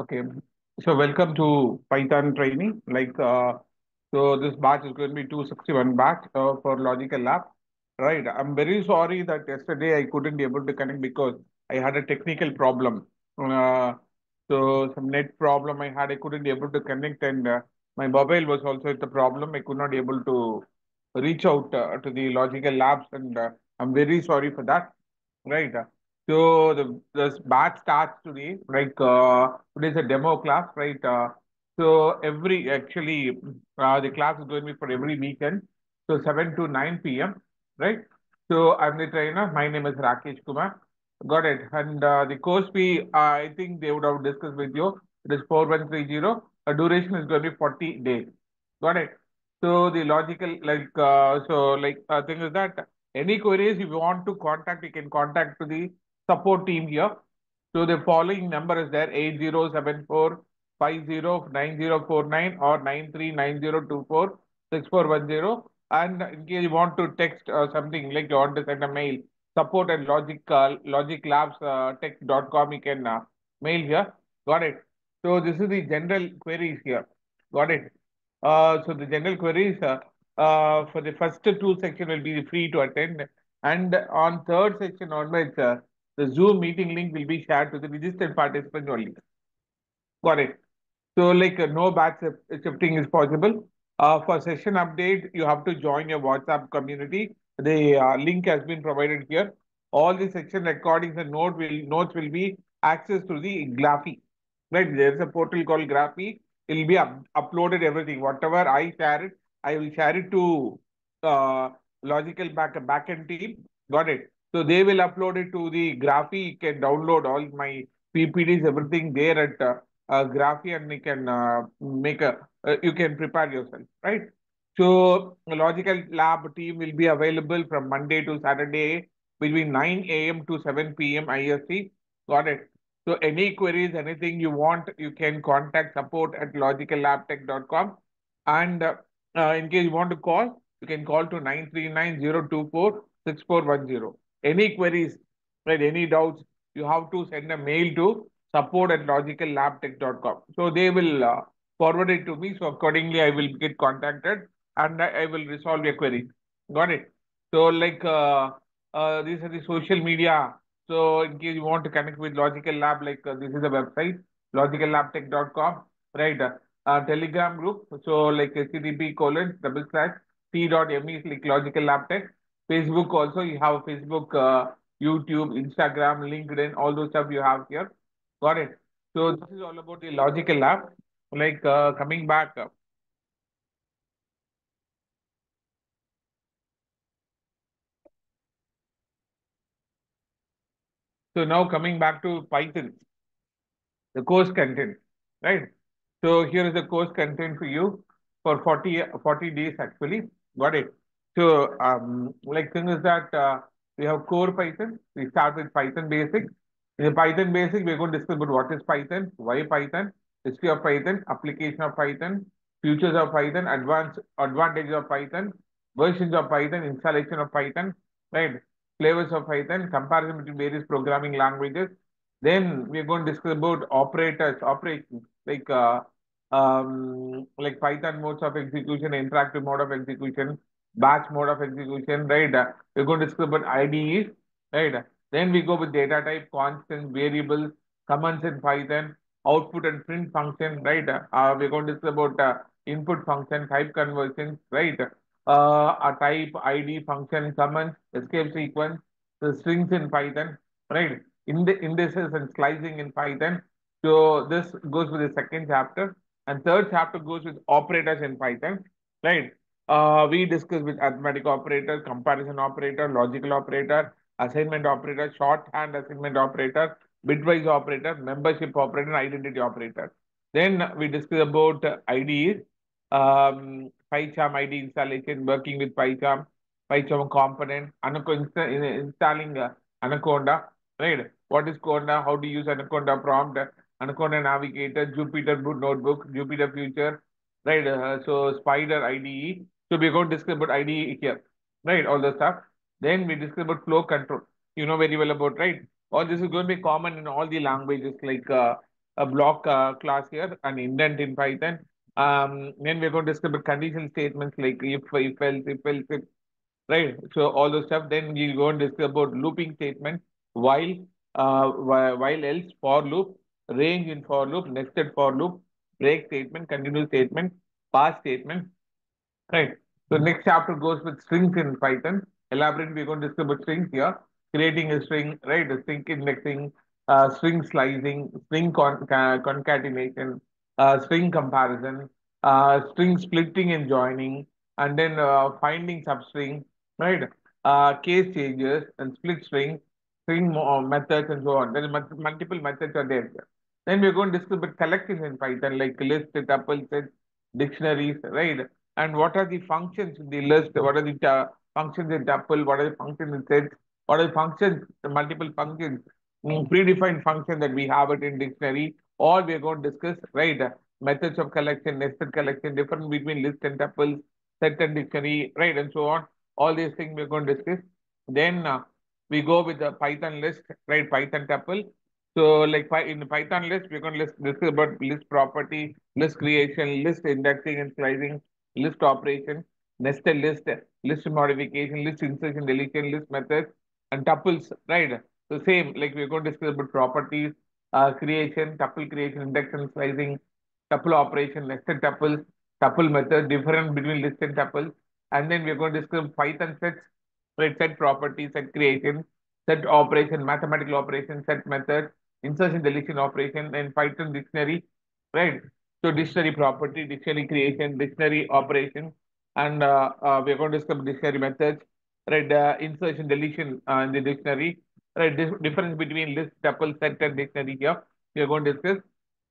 Okay, so welcome to Python training. Like, uh, so this batch is going to be 261 batch uh, for Logical Lab. Right. I'm very sorry that yesterday I couldn't be able to connect because I had a technical problem. Uh, so some net problem I had, I couldn't be able to connect and uh, my mobile was also the problem. I could not be able to reach out uh, to the Logical Labs and uh, I'm very sorry for that. Right. So the this batch starts today. Like uh, today is a demo class, right? Uh, so every actually uh, the class is going to be for every weekend. So 7 to 9 p.m. Right? So I'm the trainer. My name is Rakesh Kumar. Got it. And uh, the course fee, uh, I think they would have discussed with you. It is 4130. A duration is going to be 40 days. Got it. So the logical, like, uh, so like, uh, thing is that any queries if you want to contact, you can contact to the support team here. So the following number is there 8074 509049 or 9390246410. And in case you want to text uh, something like you want to send a mail, support at logic, uh, logiclabstech.com, uh, you can uh, mail here. Got it. So this is the general queries here. Got it. Uh, so the general queries uh, uh, for the first two section will be free to attend. And on third section onwards, uh, the Zoom meeting link will be shared to the registered participants only. Got it. So like uh, no batch shifting is possible. Uh, for session update, you have to join your WhatsApp community. The uh, link has been provided here. All the section recordings and note will, notes will be accessed through the Graphy. Right, there's a portal called Graphy. It will be up, uploaded everything. Whatever I share it, I will share it to uh, Logical back backend team. Got it. So they will upload it to the Graphy. You can download all my PPTs, everything there at uh, uh, Graphy, and you can uh, make a. Uh, you can prepare yourself, right? So Logical Lab team will be available from Monday to Saturday between 9 a.m. to 7 p.m. IST. Got it. So any queries, anything you want, you can contact support at logicallabtech.com. And uh, in case you want to call, you can call to 939-024-6410. Any queries, right, any doubts, you have to send a mail to support at logicallabtech.com. So they will uh, forward it to me. So accordingly, I will get contacted and I, I will resolve your query. Got it? So like uh, uh, these are the social media so in case you want to connect with Logical Lab, like uh, this is the website, logicallabtech.com, right? Uh, Telegram group, so like HTTP colon double slash t.me like Logical Lab Tech. Facebook also, you have Facebook, uh, YouTube, Instagram, LinkedIn, all those stuff you have here. Got it? So this is all about the Logical Lab. Like uh, coming back, uh, So now coming back to Python, the course content, right? So here is the course content for you for 40, 40 days actually. Got it. So um, like thing is that uh, we have core Python. We start with Python basic. In the Python basic, we're going to discuss about what is Python, why Python, history of Python, application of Python, futures of Python, advanced advantages of Python, versions of Python, installation of Python, right? flavors of Python, comparison between various programming languages. Then we're going to discuss about operators, operations, like uh, um, like Python modes of execution, interactive mode of execution, batch mode of execution, right? We're going to discuss about IDEs, right? Then we go with data type, constant, variables, commands in Python, output and print function, right? Uh, we're going to discuss about uh, input function, type conversions, right? uh, a type, ID, function, summons, escape sequence, the strings in Python, right? In the indices and slicing in Python. So this goes with the second chapter. And third chapter goes with operators in Python, right? Uh, we discuss with arithmetic operator, comparison operator, logical operator, assignment operator, shorthand assignment operator, bitwise operator, membership operator, identity operator. Then we discuss about IDEs, um, PyCharm ID installation, working with PyCharm, PyCharm component, installing uh, Anaconda, right? What is Conda? How to use Anaconda prompt, Anaconda Navigator, Jupyter Notebook, Jupyter Future, right? Uh, so Spyder IDE. So we're going to discuss about IDE here, right? All the stuff. Then we discuss about flow control. You know very well about, right? All this is going to be common in all the languages like uh, a block uh, class here, an indent in Python. Um, then we're going to discuss conditional statements like if, if else, if else, if, right? So all those stuff. Then we go and discuss about looping statement, while, uh, while else, for loop, range in for loop, nested for loop, break statement, continuous statement, pass statement, right? So next chapter goes with strings in Python. Elaborate, we're going to discuss about strings here, creating a string, right? A string indexing, uh, string slicing, string con concatenation, uh, string comparison, uh, string splitting and joining, and then uh, finding substring, right? Uh, case changes and split string, string uh, methods and so on. There are multiple methods are there. Then we're going to discuss about collections in Python like list, tuple, set, dictionaries, right? And what are the functions in the list? What are the functions in tuple? What are the functions in sets? What are the functions, the multiple functions, mm, predefined function that we have it in dictionary? Or we're going to discuss, right? Methods of collection, nested collection, difference between list and tuples, set and dictionary, right? And so on. All these things we're going to discuss. Then uh, we go with the Python list, right? Python tuple. So like in the Python list, we're going to list, discuss about list property, list creation, list indexing and slicing, list operation, nested list, list modification, list insertion, deletion, list methods, and tuples, right? So same, like we're going to discuss about properties, uh, creation, tuple creation, index and slicing, tuple operation, nested tuples, tuple method, difference between list and tuples. And then we're going to discuss Python sets, right? Set properties, set creation, set operation, mathematical operation, set method, insertion, deletion operation, and Python dictionary, right? So dictionary property, dictionary creation, dictionary operation, and uh, uh, we're going to discuss dictionary methods, right? Uh, insertion, deletion uh, in the dictionary, right? Difference between list, tuple, set, and dictionary here. We are going to discuss,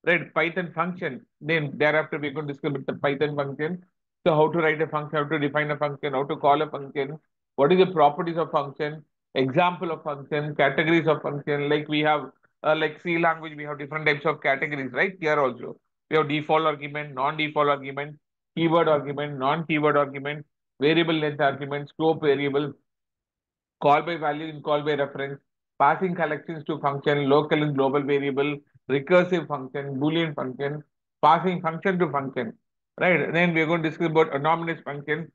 right? Python function. Then thereafter we're going to discuss the Python function. So how to write a function, how to define a function, how to call a function, what is the properties of function, example of function, categories of function. Like we have, uh, like C language, we have different types of categories, right? Here also. We have default argument, non-default argument, keyword argument, non-keyword argument, variable length argument, scope variable, call by value and call by reference, passing collections to function, local and global variable, recursive function, boolean function, passing function to function, right? Then we're going to discuss about anonymous function,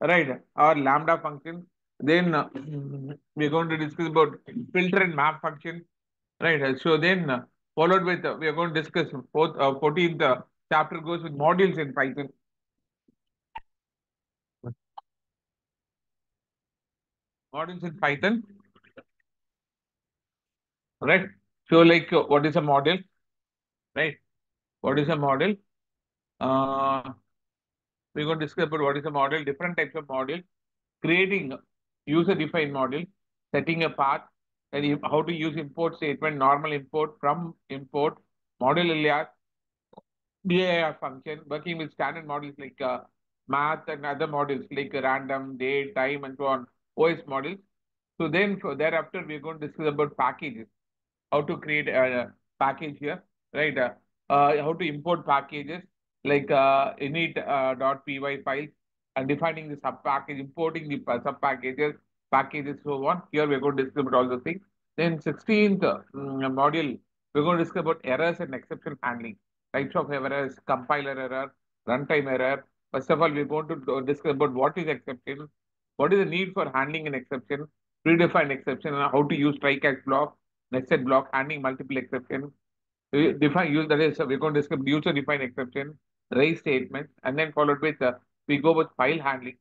right? Or lambda function. Then uh, we're going to discuss about filter and map function, right? So then uh, followed with, uh, we are going to discuss fourth, uh, 14th uh, chapter goes with modules in Python. Modules in Python, right? So like, uh, what is a model? right? What is a model? Uh, we're going to discuss about what is a model, different types of module, creating user-defined model, setting a path, and how to use import statement, normal import from import, model alias, DIR function, working with standard models like uh, math and other models like random, date, time, and so on, OS models. So then for thereafter, we're going to discuss about packages, how to create a package here, right? Uh, uh, how to import packages like uh, init.py uh, files and defining the sub package, importing the sub packages, packages, so on. Here we're going to discuss about all those things. Then 16th um, module, we're going to discuss about errors and exception handling, types of errors, compiler error, runtime error. First of all, we're going to discuss about what is exception, what is the need for handling an exception, predefined exception, and how to use try-catch block, nested block, handling multiple exceptions. Define use that is we're going to discuss user defined exception, raise statement, and then followed with uh, we go with file handling,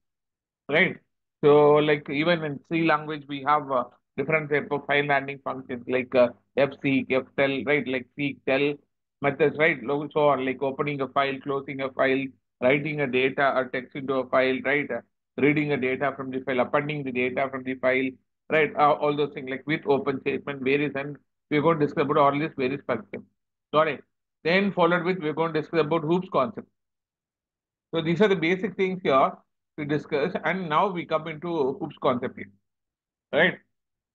right? So like even in C language we have uh, different type of file handling functions like uh, fseek, ftell, right? Like seek, tell methods, right? So like opening a file, closing a file, writing a data or text into a file, right? reading a data from the file, appending the data from the file, right? Uh, all those things like with open statement, various, and we're going to discuss about all these various functions. Got it? Then followed with, we're going to discuss about OOPs concept. So these are the basic things here we discuss, and now we come into OOPs concept here, right?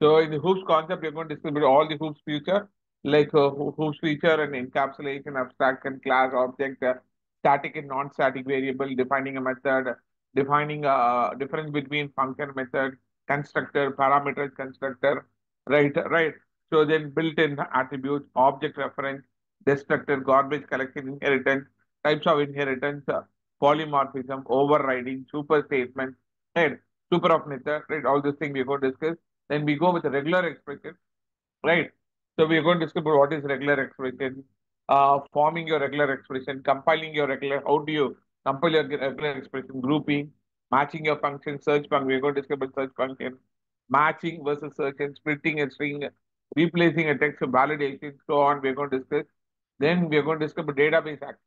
So in the OOPs concept, we're going to discuss all the OOPs feature, like uh, hoops feature and encapsulation, abstraction, class, object, uh, static and non-static variable, defining a method, defining a difference between function method, constructor, parameters constructor, right, right. So then built-in attributes, object reference, destructor, garbage collection, inheritance, types of inheritance, uh, polymorphism, overriding, super statement, right? Super of nature, right? All these things going to discuss. Then we go with the regular expression, right? So we're going to discuss about what is regular expression, uh, forming your regular expression, compiling your regular, how do you compile your regular expression, grouping, matching your function, search function, we're going to discuss about search function, matching versus search and splitting a string, replacing a text, validation, so on, we're going to discuss. Then we're going to discuss about database act.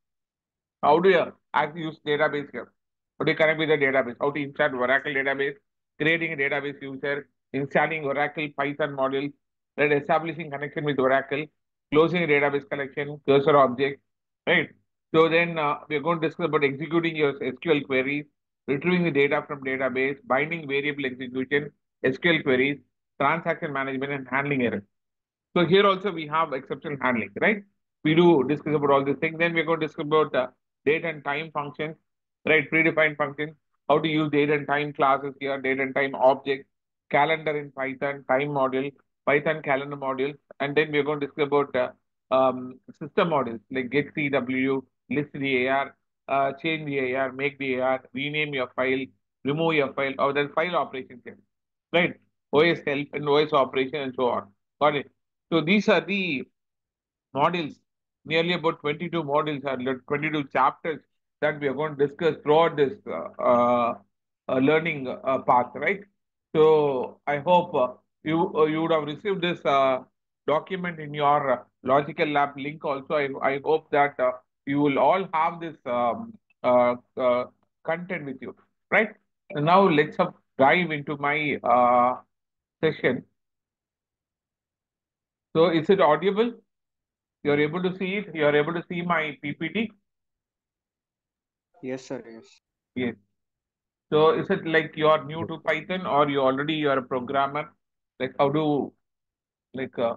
How do you actually use database here? How do you connect with the database? How to insert Oracle database, creating a database user, installing Oracle Python module, then establishing connection with Oracle, closing database connection, cursor object, right? So then uh, we're going to discuss about executing your SQL queries, retrieving the data from database, binding variable execution, SQL queries, transaction management, and handling errors. So here also we have exception handling, right? We do discuss about all these things. Then we're going to discuss about uh, date and time functions, right? Predefined functions, how to use date and time classes here, date and time objects, calendar in Python, time module, Python calendar module, and then we're going to discuss about uh, um, system models like get CW, list the AR, uh, change the AR, make the AR, rename your file, remove your file, or the file operations here, right? OS help and OS operation and so on. Got it? So these are the modules, nearly about 22 modules and 22 chapters that we are going to discuss throughout this uh, uh, learning uh, path, right? So I hope uh, you uh, you would have received this uh, document in your logical lab link also. I, I hope that you will all have this um, content with you, right? Now let's dive into my session. So is it audible? You're able to see it? You're able to see my PPT? Yes, sir. Yes. Yes. So is it like you're new to Python or you already you're a programmer? Like how do like uh,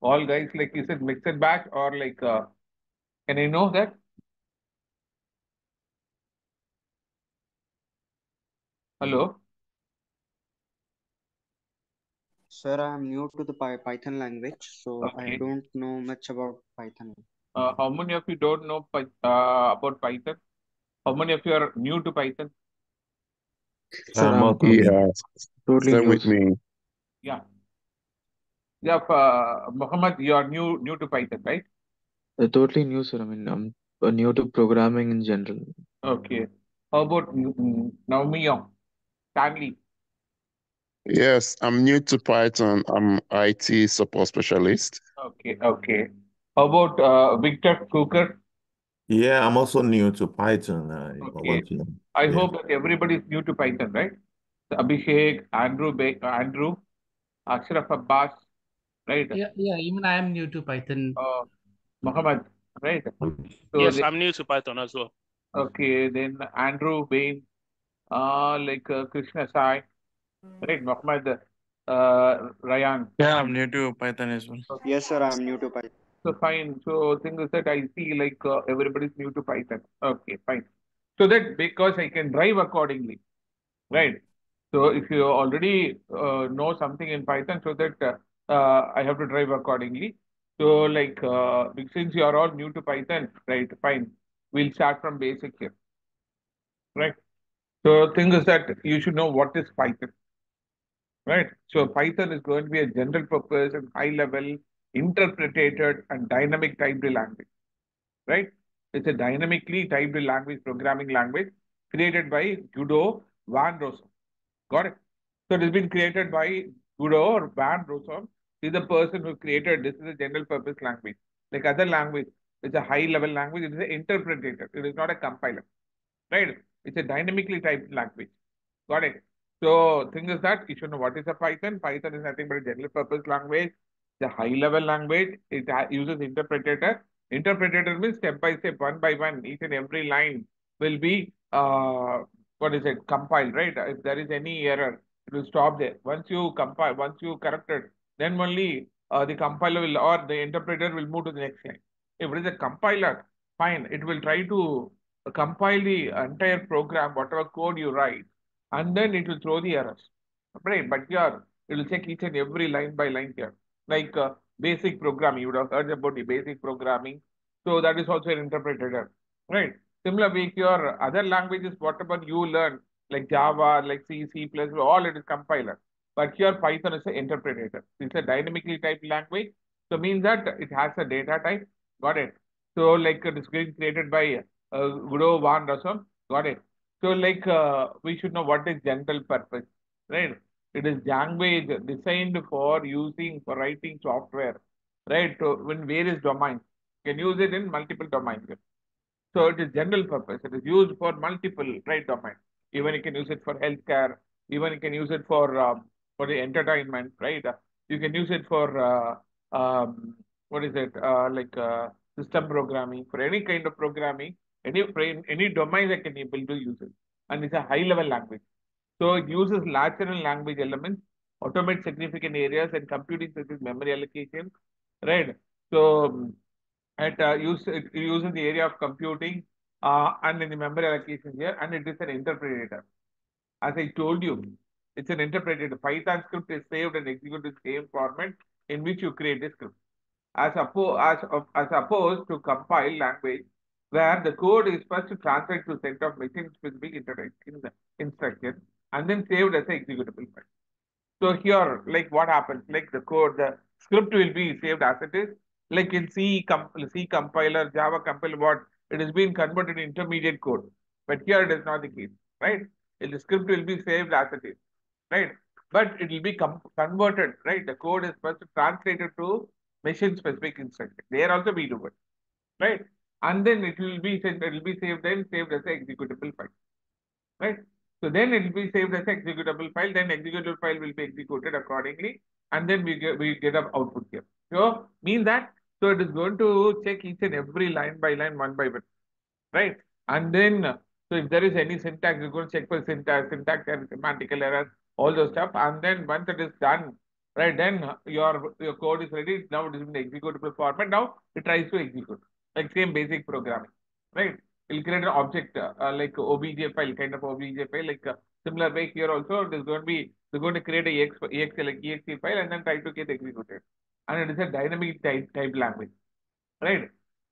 all guys like is it mixed batch or like uh, can I know that? Hello? Sir, I'm new to the Python language, so Okay. I don't know much about Python. Uh, how many of you don't know Py- uh, about Python? How many of you are new to Python? Sir, I'm I'm. Yeah, totally same new. with me. Yeah. Yeah, uh, Muhammad, you are new new to Python, right? Uh, totally new, sir. I mean, I'm uh, new to programming in general. Okay. How about mm, Naomi Young, Stanley? Yes, I'm new to Python. I'm IT support specialist. Okay, okay. How about uh, Victor Cooker? Yeah, I'm also new to Python. Uh, Okay. want to. I Yeah. hope that everybody is new to Python, right? So Abhishek, Andrew, ba Andrew, Ashraf Abbas, right? Yeah, yeah, even I am new to Python. Uh, Muhammad, right? So Yes, I'm new to Python as well. okay, then Andrew Bain, uh, like uh, Krishna Sai, right? Muhammad, uh, Ryan. Yeah, I'm new to Python as well. Yes, sir, I'm new to Python. So fine. So thing is that I see like uh, everybody's new to Python. Okay, fine. So that because I can drive accordingly, right? So if you already uh, know something in Python, so that uh, uh, I have to drive accordingly. So like uh, since you are all new to Python, right? Fine. We'll start from basic here, right? So thing is that you should know what is Python, right? So Python is going to be a general purpose and high level interpreted and dynamic typed language, right? It's a dynamically typed language, programming language created by Guido van Rossum. Got it? So it has been created by Guido or van Rossum. He's the person who created this is a general purpose language. Like other language, it's a high level language. It is an interpreter. It is not a compiler, right? It's a dynamically typed language. Got it? So thing is that you should know what is a Python. Python is nothing but a general purpose language. A high level language. It uses interpreter. Interpreter means step by step, one by one, each and every line will be uh, what is it compiled, right? If there is any error, it will stop there. Once you compile, once you correct it, then only uh, the compiler will or the interpreter will move to the next line. If it is a compiler, fine, it will try to compile the entire program, whatever code you write, and then it will throw the errors. Right, but here it will check each and every line by line here. Like uh, basic programming. You would have heard about the basic programming. So that is also an interpreter, right? Similar way, your other languages, whatever you learn, like Java, like C, C++, plus all it is compiler. But here Python is an interpreter. It's a dynamically typed language. So means that it has a data type. Got it? So like it is created by uh, Guido van Rossum. Got it? So like uh, we should know what is general purpose, right? It is language designed for using for writing software, right? To in various domains. You can use it in multiple domains. So it is general purpose. It is used for multiple right domains. Even you can use it for healthcare. Even you can use it for um, for the entertainment, right? You can use it for uh, um, what is it uh, like uh, system programming for any kind of programming. Any frame, any domain that can be able to use it, and it's a high level language. So it uses natural language elements, automate significant areas, and computing such as memory allocation, right? So it uh, use it uses the area of computing uh, and in the memory allocation here, and it is an interpreter. As I told you, it's an interpreter. Python script is saved and executed in the same format in which you create the script. As, as, as opposed to compile language, where the code is first translated to set of machine-specific instruction and then saved as an executable file. So here, like what happens, like the code, the script will be saved as it is. Like in C, comp C compiler, Java compiler, what it has been converted to intermediate code. But here it is not the case, right? The script will be saved as it is, right? But it will be converted, right? The code is first translated to machine-specific instruction. There also we do it, right? And then it will be it will be saved then saved as an executable file, right? So then it will be saved as an executable file. Then executable file will be executed accordingly, and then we get we get an output here. So mean that so it is going to check each and every line by line, one by one, right? And then so if there is any syntax, you're going to check for syntax, syntax and semantical errors, all those stuff. And then once it is done, right, then your your code is ready. Now it is in the executable format. Now it tries to execute like same basic programming, right? It'll create an object uh, like OBJ file, kind of OBJ file, like uh, similar way here also. It is going to be they're going to create a EX, EXE like EXE file and then try to get executed. And it is a dynamic type type language, right?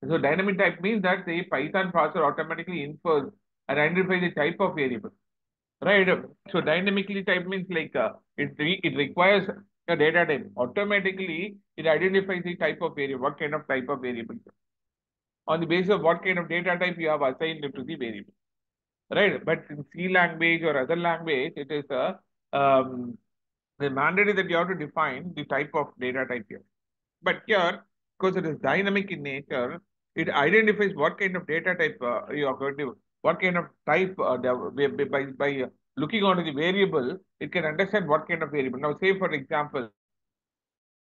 So dynamic type means that the Python processor automatically infers and identifies the type of variable, right? So dynamically type means like uh, it it requires a data type. Automatically, it identifies the type of variable, what kind of type of variable. On the basis of what kind of data type you have assigned to the variable, right? But in C language or other language, it is a um, the mandate that you have to define the type of data type here. But here, because it is dynamic in nature, it identifies what kind of data type uh, you are going to, what kind of type uh, by, by, looking onto the variable, it can understand what kind of variable. Now, say for example,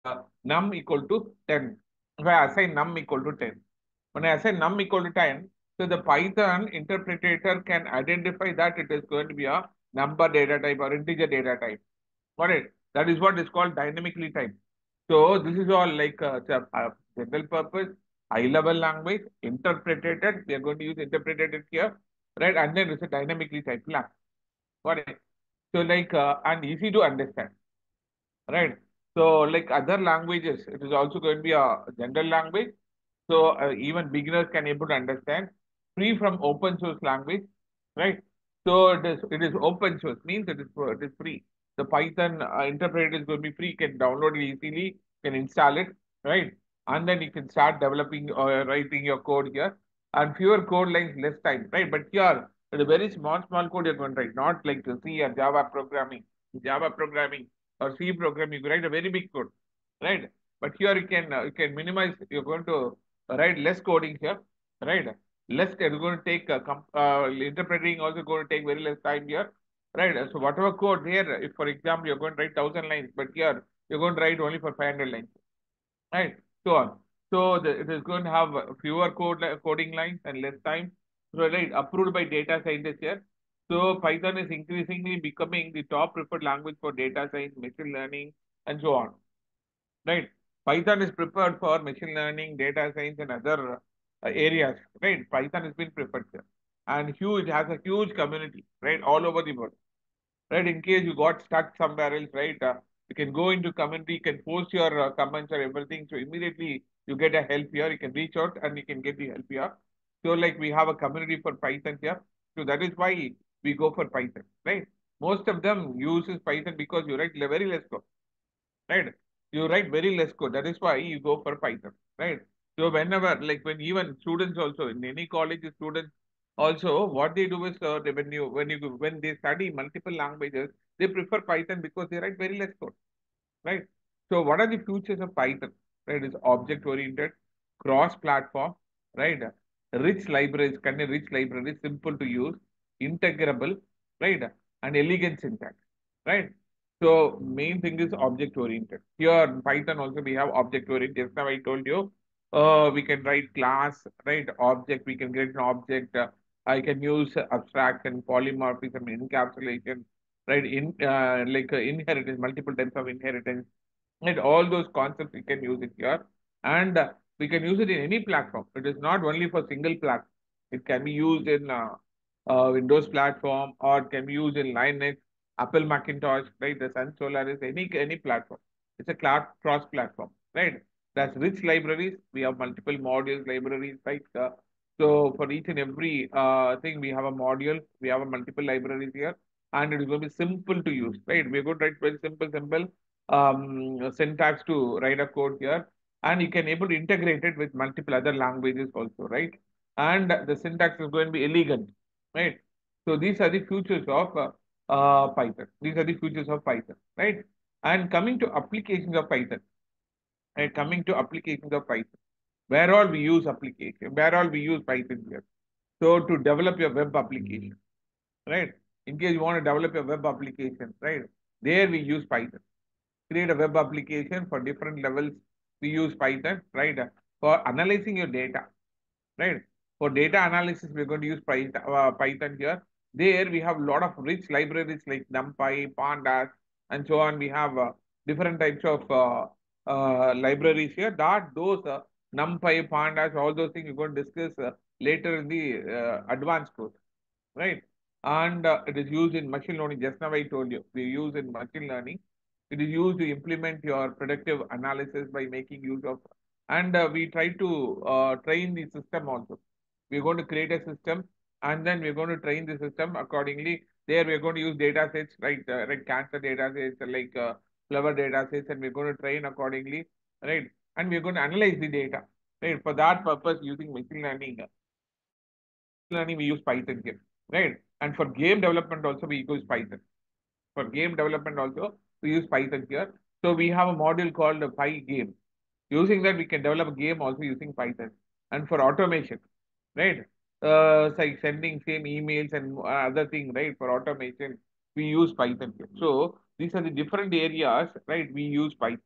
uh, num equal to 10. If I assign num equal to 10. When I say num equal to 10, so the Python interpreter can identify that it is going to be a number data type or integer data type. Got it? That is what is called dynamically typed. So this is all like uh, a general purpose, high level language, interpreted. We are going to use interpreted here, right? And then it's a dynamically typed language. Got it? So like, uh, and easy to understand, right? So like other languages, it is also going to be a general language. So uh, even beginners can able to understand free from open source language, right? So it is it is open source means it is it is free. The Python uh, interpreter is going to be free. You can download it easily. Can install it, right? And then you can start developing or writing your code here. And fewer code lines, less time, right? But here, a very small small code you're going to write, not like C or Java programming. Java programming or C programming, you write a very big code, right? But here you can uh, you can minimize. You're going to write less coding here, right? Less it's going to take uh, uh, interpreting also going to take very less time here, right? So whatever code here, if for example you're going to write thousand lines, but here you're going to write only for 500 lines, right? So on. So the, it is going to have fewer code coding lines and less time. So right, approved by data scientists here. So Python is increasingly becoming the top preferred language for data science, machine learning, and so on. Right? Python is prepared for machine learning, data science, and other uh, areas. Right? Python has been prepared here. And huge has a huge community, right? All over the world. Right? In case you got stuck somewhere else, right? Uh, You can go into community, you can post your uh, comments or everything. So immediately you get a help here. You can reach out and you can get the help here. So like we have a community for Python here. So that is why we go for Python, right? Most of them uses Python because you write very less code, right? You write very less code. That is why you go for Python, right? So whenever, like when even students also in any college, students also what they do is uh, when you when you when they study multiple languages, they prefer Python because they write very less code, right? So what are the features of Python? Right, it's object oriented, cross platform, right? Rich libraries, kind of rich libraries, simple to use, integrable, right? And elegant syntax, right? So main thing is object oriented. Here in Python also we have object oriented. Just now I told you, uh, we can write class, right? Object, we can get an object. Uh, I can use abstraction, polymorphism, encapsulation, right? In uh, like uh, inheritance, multiple types of inheritance, right? All those concepts we can use it here, and uh, we can use it in any platform. It is not only for single platform. It can be used in uh, uh, Windows platform or it can be used in Linux, Apple Macintosh, right? The Sun Solaris, any any platform. It's a cloud cross platform, right? That's rich libraries. We have multiple modules, libraries, right? Uh, so for each and every uh, thing, we have a module, we have a multiple libraries here, and it is going to be simple to use, right? We're going to write very simple, simple um, syntax to write a code here, and you can able to integrate it with multiple other languages also, right? And the syntax is going to be elegant, right? So these are the features of uh, uh, Python. These are the features of Python, right? And coming to applications of Python, right? Coming to applications of Python, where all we use application, where all we use Python here. So to develop your web application, right? In case you want to develop a web application, right? There we use Python. Create a web application for different levels. We use Python, right? For analyzing your data, right? For data analysis, we're going to use uh, Python here. There we have a lot of rich libraries like NumPy, Pandas, and so on. We have uh, different types of uh, uh, libraries here. That those uh, NumPy, Pandas, all those things we're going to discuss uh, later in the uh, advanced course, right? And it is used in machine learning. Just now I told you, we use in machine learning. It is used to implement your predictive analysis by making use of, and we try to train the system also. We're going to create a system and then we're going to train the system accordingly. There we're going to use data sets, right? Uh, like cancer data sets, like uh, clever data sets, and we're going to train accordingly, right? And we're going to analyze the data, right? For that purpose, using machine learning, learning we use Python here, right? And for game development also we use Python. For game development also we use Python here. So we have a module called PyGame. Using that we can develop a game also using Python. And for automation, right? Uh, like sending same emails and other thing, right? For automation, we use Python. So these are the different areas, right? We use Python.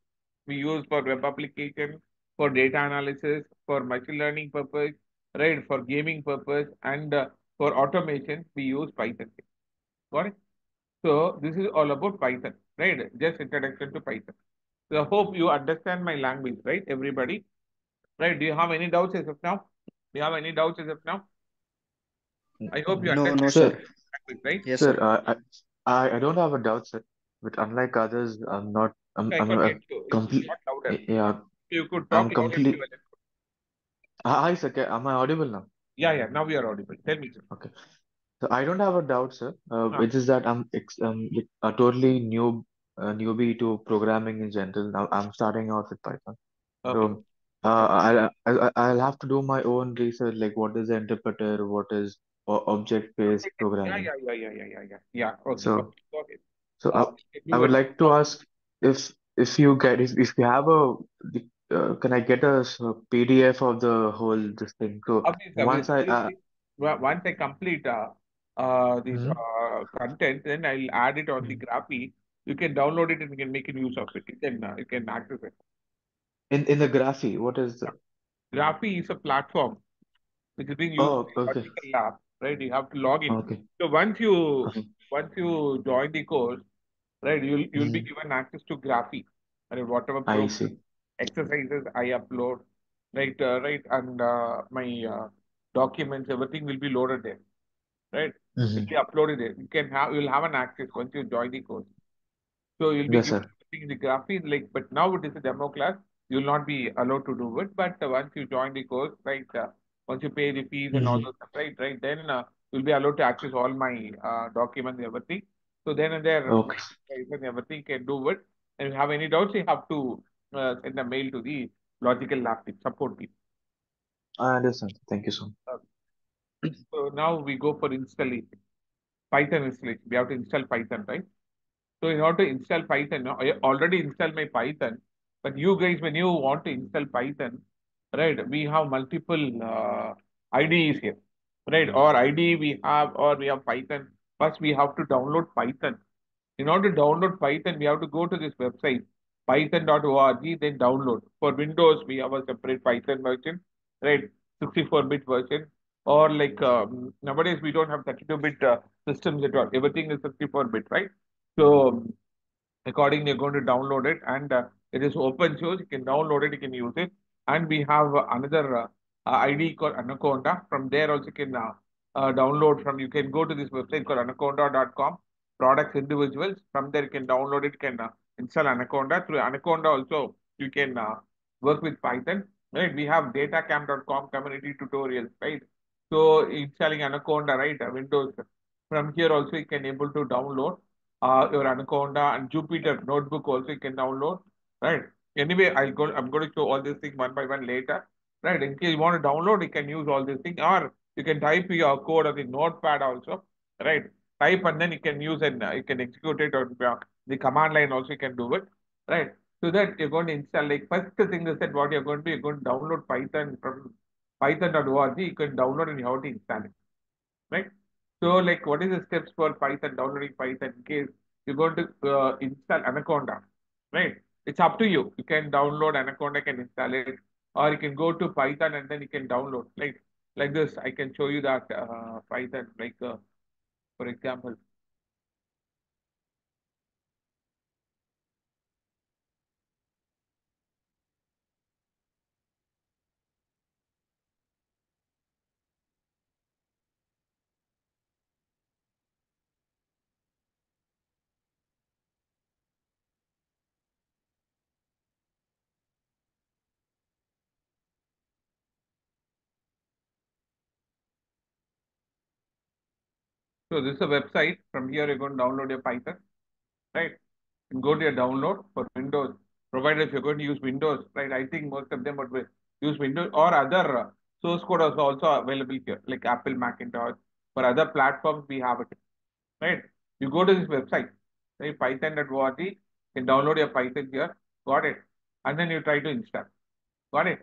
We use for web application, for data analysis, for machine learning purpose, right? For gaming purpose, and uh, for automation, we use Python. Got it? So this is all about Python, right? Just introduction to Python. So I hope you understand my language, right? Everybody, right? Do you have any doubts as of now? Do you have any doubts as of now? I hope you No, understand no, Sir, sir. right? Yes, sir, sir. I, I I don't have a doubt, sir. But unlike others, I'm not. I'm. I I'm can a get you. It's complete. not. Yeah, You could talk. I'm talk complete. Hi, sir. ca- Am I audible now? Yeah, yeah. Now we are audible. Tell me, sir. Okay. So I don't have a doubt, sir. Uh, Ah. it's just that I'm ex um a totally new uh, newbie to programming in general. Now I'm starting out with Python. Okay. So uh, I'll I'll I'll have to do my own research, like what is the interpreter, what is o- object-based programming. yeah, yeah, yeah, yeah, yeah, yeah. Yeah. Okay. So Okay. So I, Uh, I would like to ask if if you get if if you have a uh, can I get a PDF of the whole this thing? So Obviously, once I uh, once I complete uh, uh, this mhm. uh, content, then I'll add it on the Mhm. Graphy. You can download it and you can make a use of it. You can uh, you can access it. in in the Graphy, what is the Graphy is a platform which is being used oh okay right? You have to log in. okay So once you okay once you join the course, right, you'll you'll be Mhm. given access to Graphy, right? Whatever I see. exercises I upload, right, uh, right, and uh, my uh, documents, everything will be loaded there, right? Will Mhm. be uploaded there. You can have you'll have an access once you join the course. So you'll be Yes, using the Graphy, like, but now it is a demo class. You will not be allowed to do it. But uh, once you join the course, right, uh, once you pay the fees and all Mhm. those stuff, right, right, then uh, you'll be allowed to access all my uh, documents and everything. So then and there, Okay. and everything can do it. And if you have any doubts, you have to uh, send a mail to the logical lab team, support team. I understand. Thank you so much. So now we go for installation. Python installation. We have to install Python, right? So in order to install Python, I already installed my Python, but you guys, when you want to install Python, right, we have multiple uh, IDEs here, right? Or IDE we have, or we have Python. First, we have to download Python. In order to download Python, we have to go to this website, python.org, then download. For Windows, we have a separate Python version, right? 64-bit version. Or like um, nowadays, we don't have 32-bit uh, systems at all. Everything is 64-bit, right? So accordingly, you're going to download it and uh, it is open source. You can download it, you can use it. And we have another uh, ID called Anaconda. From there also you can uh, uh, download from, you can go to this website called anaconda.com, products individuals. From there you can download it, can install Anaconda. Through Anaconda also you can work with Python, right? We have datacamp.com community tutorials, right? So installing Anaconda, right? Windows. From here also you can able to download uh, your Anaconda and Jupyter notebook also you can download, right? Anyway, I'll go, I'm going to show all these things one by one later, right? In case you want to download, you can use all these things, or you can type your code on the notepad also, right? Type and then you can use and uh, you can execute it on uh, the command line also you can do it, right? So that you're going to install, like first thing is that what you're going to do, you're going to download Python from python.org, you can download and you have to install it, right? So like what is the steps for Python, downloading Python in case you're going to uh, install Anaconda, right? It's up to you. You can download Anaconda, can install it, or you can go to Python and then you can download. Like like this, I can show you that uh, Python, like uh, for example. So this is a website. From here, you're going to download your Python, right? And go to your download for Windows. Provided if you're going to use Windows, right? I think most of them would use Windows or other uh, source code is also available here, like Apple Macintosh. For other platforms, we have it, right? You go to this website, right? Python.org, you can download your Python here. Got it? And then you try to install. Got it?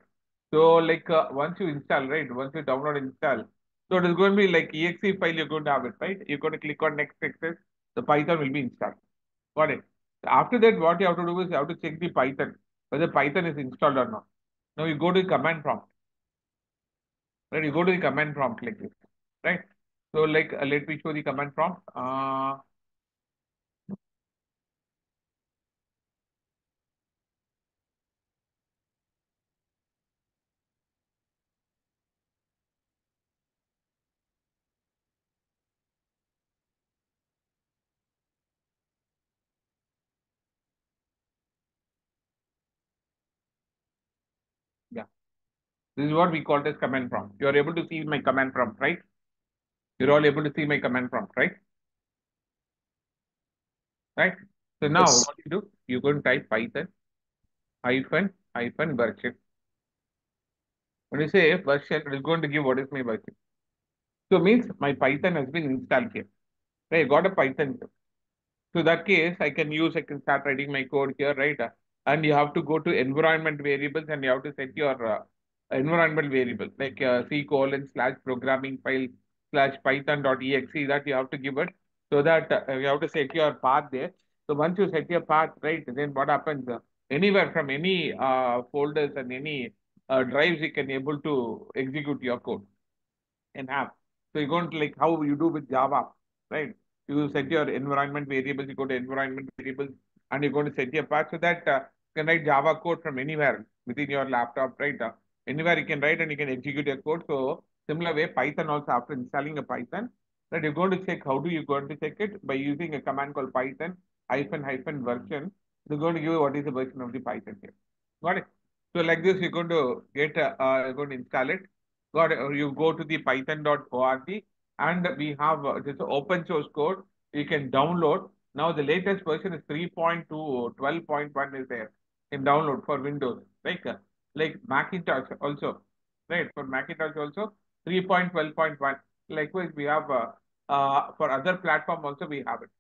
So like uh, once you install, right? Once you download install, so it is going to be like exe file, you're going to have it, right? You're going to click on next access, the Python will be installed. Got it? After that, what you have to do is you have to check the Python, whether Python is installed or not. Now you go to the command prompt. Right? You go to the command prompt like this, right? So like uh, let me show the command prompt. Uh, yeah. This is what we call as command prompt. You are able to see my command prompt, right? You're all able to see my command prompt, right? Right? So now Yes. what you do, you're going to type Python hyphen hyphen version. When you say version, it is going to give what is my version. So means my Python has been installed here. Right, I got a Python here. So that case, I can use, I can start writing my code here, right? And you have to go to environment variables and you have to set your uh, environment variable, like uh, C colon slash programming file slash python.exe that you have to give it so that uh, you have to set your path there. So once you set your path, right, then what happens? Uh, anywhere from any uh, folders and any uh, drives, you can able to execute your code and have. So you're going to like how you do with Java, right? You set your environment variables, you go to environment variables, and you're going to set your path so that uh, you can write Java code from anywhere within your laptop, right? Anywhere you can write and you can execute your code. So similar way, Python also after installing a Python, that You're going to check how do you going to check it by using a command called Python hyphen hyphen version. they're going to give you what is the version of the Python here. Got it? So like this, you're going to get, uh, you're going to install it. Got it? You go to the python.org and we have uh, this open source code you can download. Now the latest version is 3.2, 12.1 is there in download for Windows, uh, like Macintosh also, right? For Macintosh also 3.12.1. Likewise, we have uh, uh, for other platform also we have it,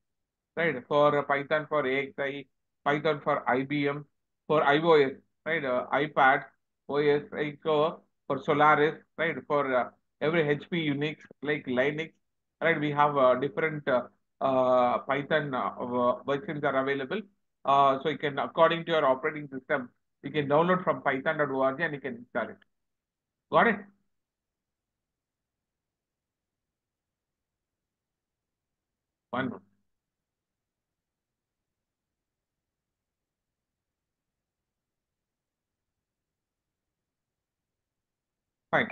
right? For Python for AIX, Python for IBM, for iOS, right? Uh, iPad, OS, right? So for Solaris, right? For uh, every HP Unix, like Linux, right? We have uh, different uh, Python versions are available. So you can, according to your operating system, you can download from python.org and you can install it. Got it? One more. Fine.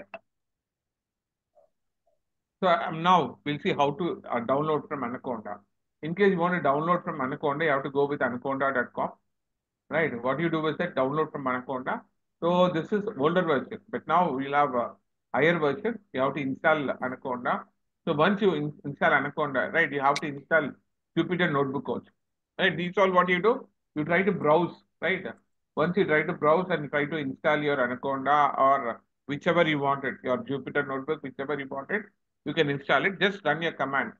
So um, now we'll see how to uh, download from Anaconda. In case you want to download from Anaconda, you have to go with anaconda.com. Right? What you do is that download from Anaconda. So this is older version, but now we'll have a higher version. You have to install Anaconda. So once you in install Anaconda, right, you have to install Jupyter Notebook also. Right? These all what you do. You try to browse, right? Once you try to browse and try to install your Anaconda or whichever you wanted, your Jupyter Notebook, whichever you wanted, you can install it. Just run your command,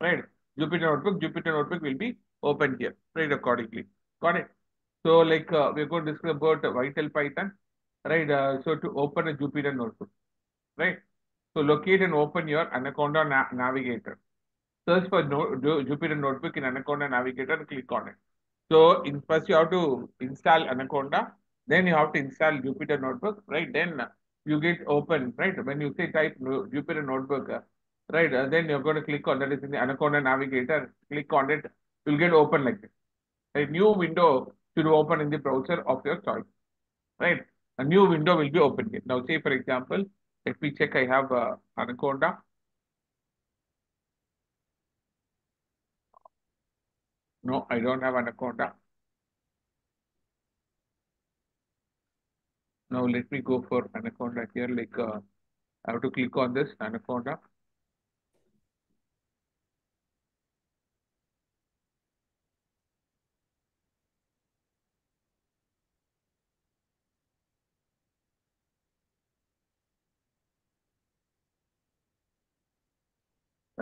right? Jupyter Notebook, Jupyter Notebook will be open here, right? Accordingly. Got it? So like uh, we're going to discuss about Vital Python, right? Uh, so to open a Jupyter Notebook, right? So locate and open your Anaconda na Navigator. Search for no Jupyter Notebook in Anaconda Navigator and click on it. So in first you have to install Anaconda, then you have to install Jupyter Notebook, right? Then you get open, right? When you say type Jupyter Notebook, right? Uh, then you're going to click on that is in the Anaconda Navigator. Click on it, you'll get open like this. A new window should open in the browser of your choice, right? A new window will be opened here. Now, say for example, let me check. I have uh, Anaconda. No, I don't have Anaconda. Now let me go for Anaconda here. Like uh, I have to click on this Anaconda.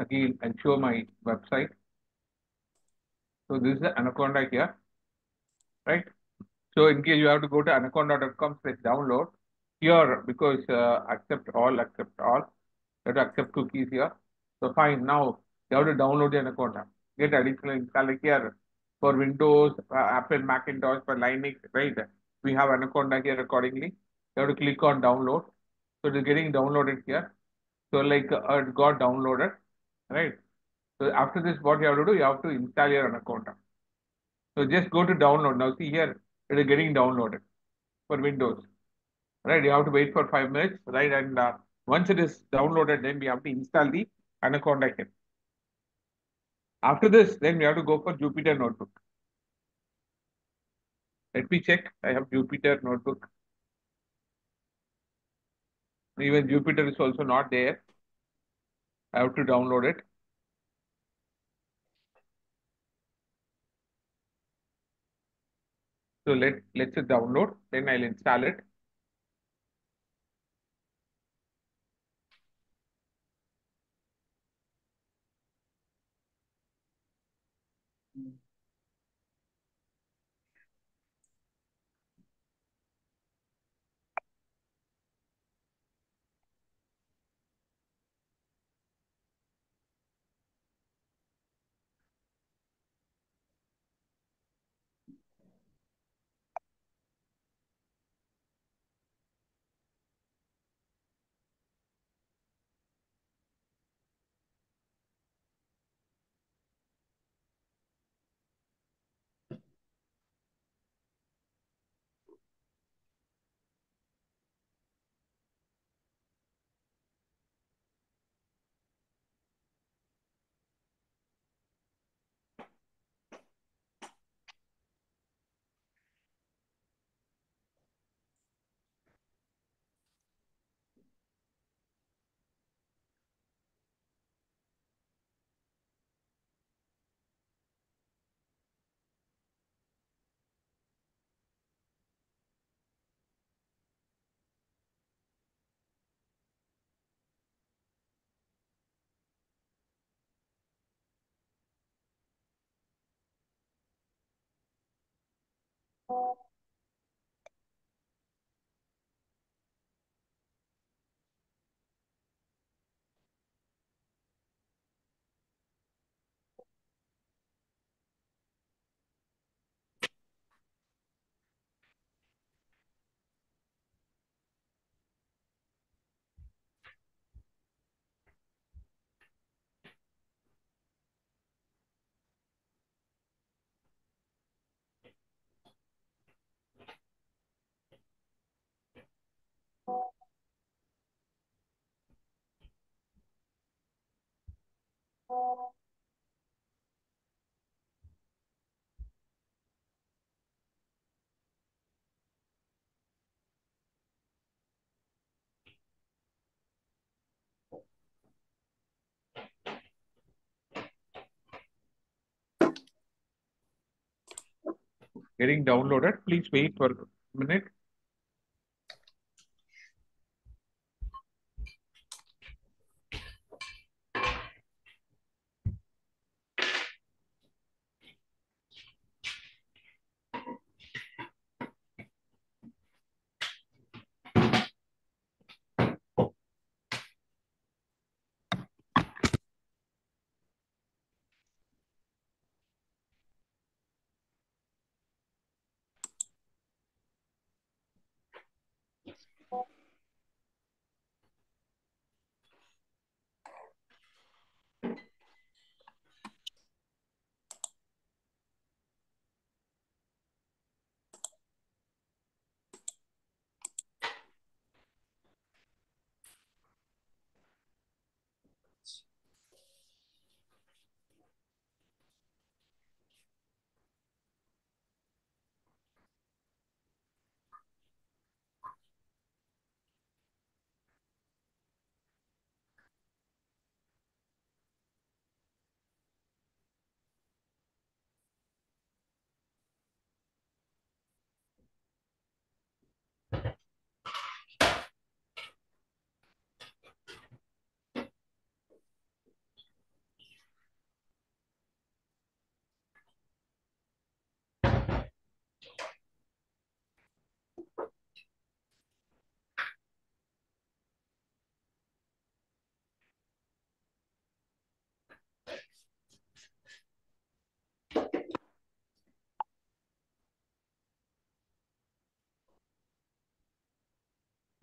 Again, I'll show my website. So this is the Anaconda here, right? So in case you have to go to anaconda.com slash download here because uh, accept all, accept all, you have to accept cookies here. So fine, now you have to download the Anaconda. Get additional install here for Windows, uh, Apple, Macintosh, for Linux, right? We have Anaconda here accordingly. You have to click on download. So it is getting downloaded here. So like uh, it got downloaded, right? So after this, what you have to do, you have to install your Anaconda. So just go to download. Now see here, it is getting downloaded for Windows, right? You have to wait for five minutes, right? And uh, once it is downloaded, then we have to install the Anaconda here. After this, then we have to go for Jupyter Notebook. Let me check. I have Jupyter Notebook. Even Jupyter is also not there. I have to download it. So let let's say download, then I'll install it. Getting downloaded. Please wait for a minute.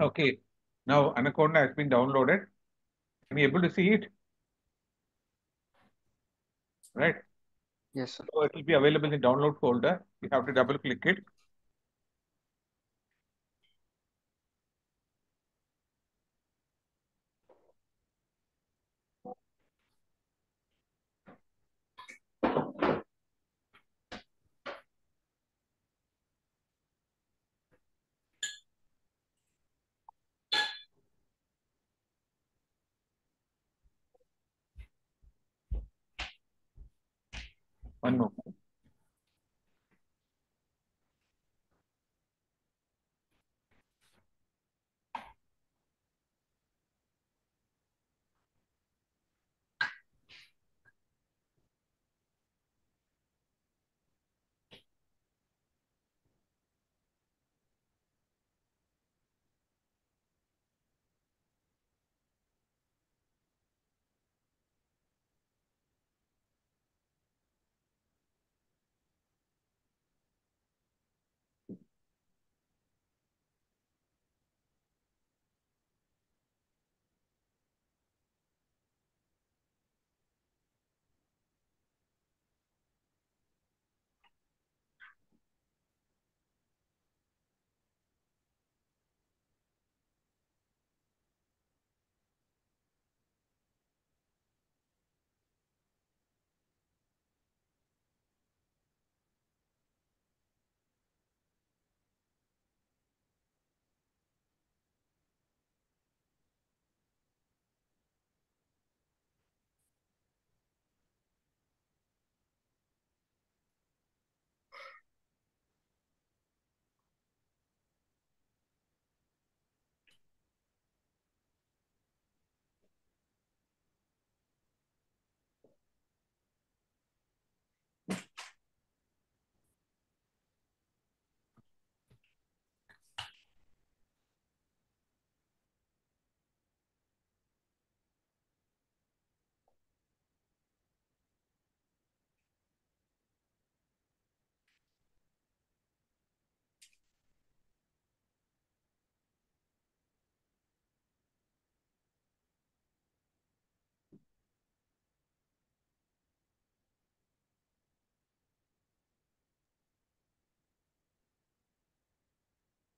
Okay. Now Anaconda has been downloaded. Can you able to see it? Right. Yes, sir. So it will be available in download folder. You have to double click it.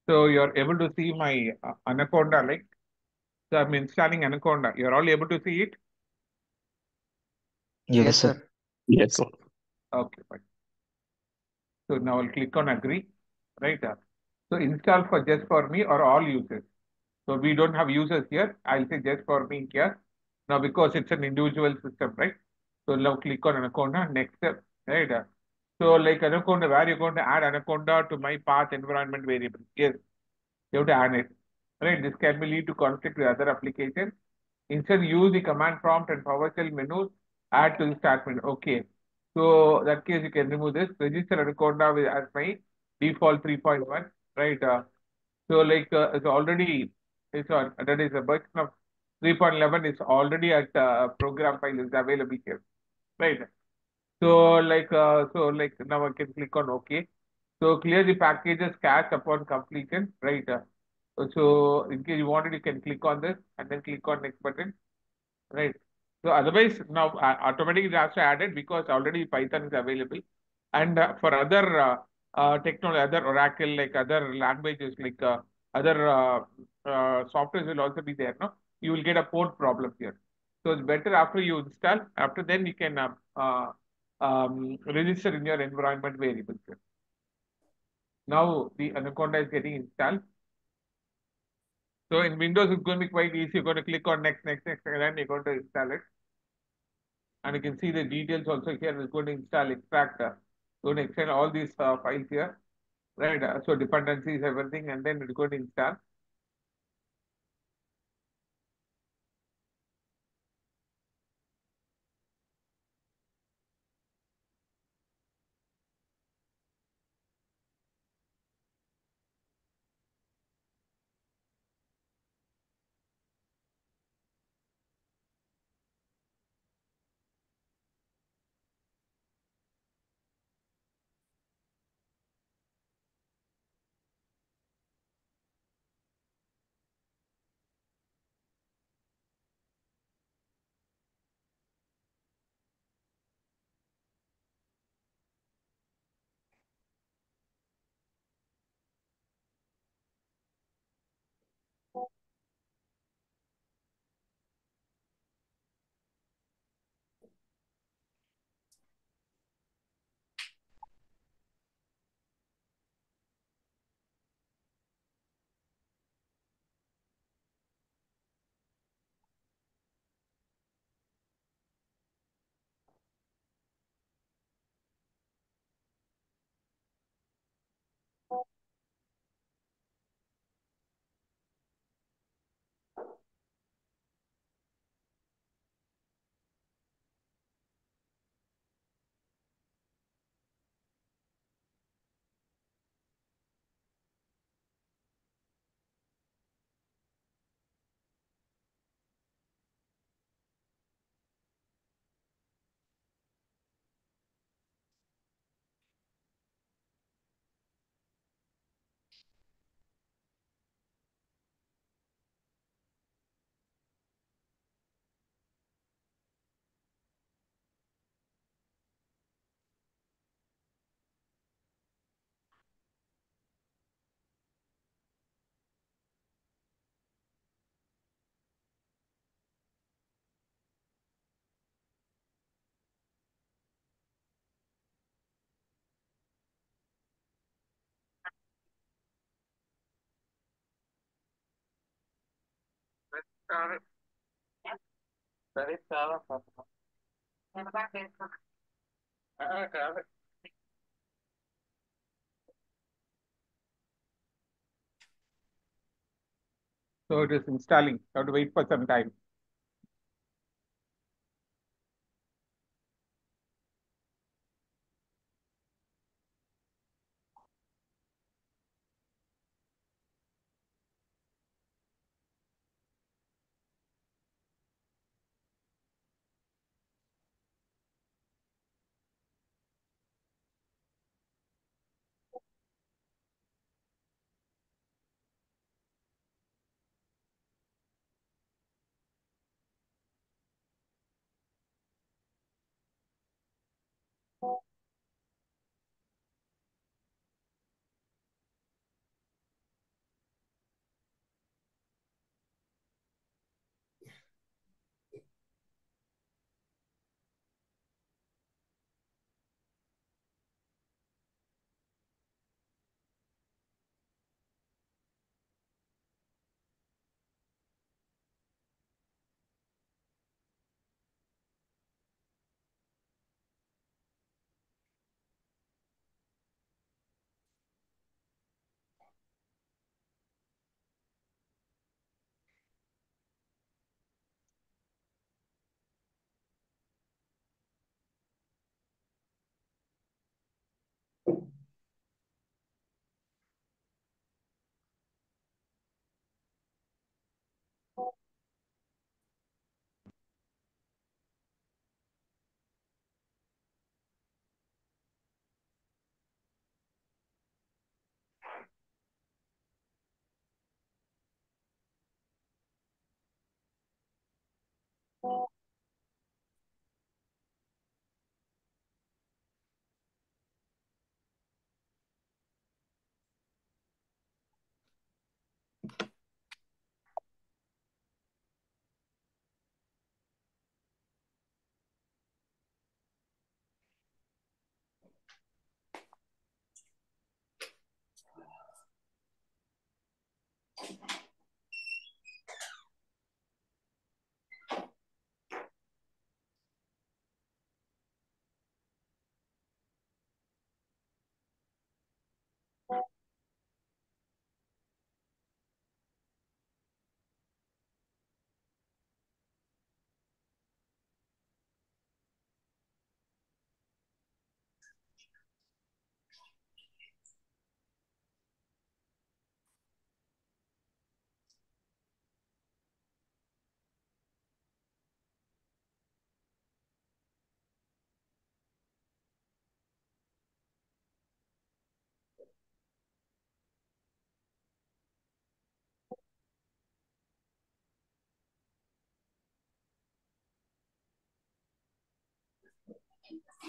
So you're able to see my uh, Anaconda link. So I'm installing Anaconda. You're all able to see it? Yes, sir. Yes, sir. Okay, fine. So now I'll click on agree, right? Uh, So install for just for me or all users. So we don't have users here. I'll say just for me here. Now because it's an individual system, right? So now click on Anaconda, next step, right? So like Anaconda, where you're going to add Anaconda to my path environment variable. Yes, you have to add it, right? This can be lead to conflict with other applications. Instead, use the command prompt and PowerShell menus, add to the start menu. Okay. So that case, you can remove this. Register Anaconda with as my default 3.1, right? Uh, so like uh, it's already it's on that is a version of 3.11 is already at uh, program file is available here, right? So like uh, so like now I can click on OK. So clear the packages cache upon completion, right? Uh, so in case you wanted, you can click on this and then click on next button, right? So otherwise now uh, automatically it has to add it because already Python is available. And uh, for other uh, uh, technology, other Oracle, like other languages, like uh, other uh, uh, softwares will also be there. No, you will get a port problem here. So it's better after you install. After then you can uh, uh, um, register in your environment variable. Now the Anaconda is getting installed. So in Windows, it's going to be quite easy. You're going to click on next, next, next, and then you're going to install it. And you can see the details also here. It's going to install extract. Uh, going to extend all these uh, files here, right? Uh, so dependencies, everything, and then it's going to install. So it is installing. You have to wait for some time.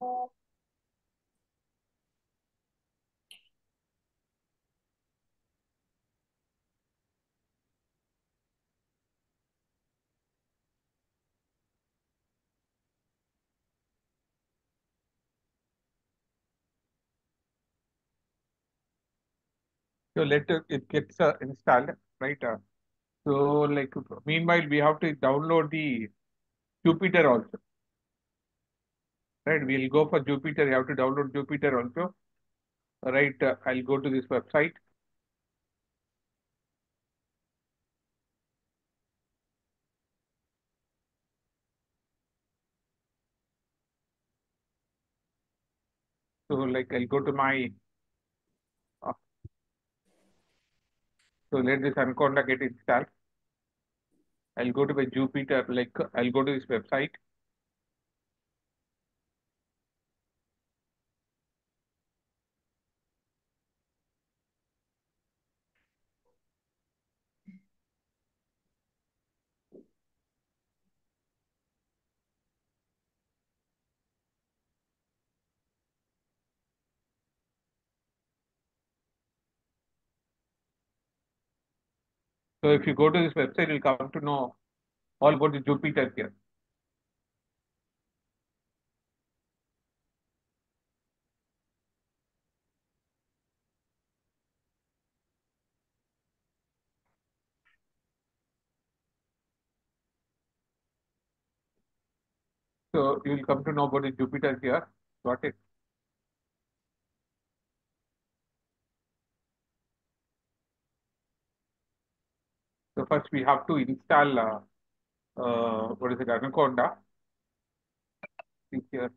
So later it, gets uh, installed, right? Uh, so like meanwhile we have to download the Jupyter also. Right, we'll go for Jupyter. You have to download Jupyter also. Right, uh, I'll go to this website. So like I'll go to my uh, so let this Anaconda get installed. I'll go to my Jupyter, like I'll go to this website. So if you go to this website, you'll come to know all about the Jupyter here. So you'll come to know about the Jupyter here. Got it? First we have to install uh, uh, what is it, Anaconda. See here.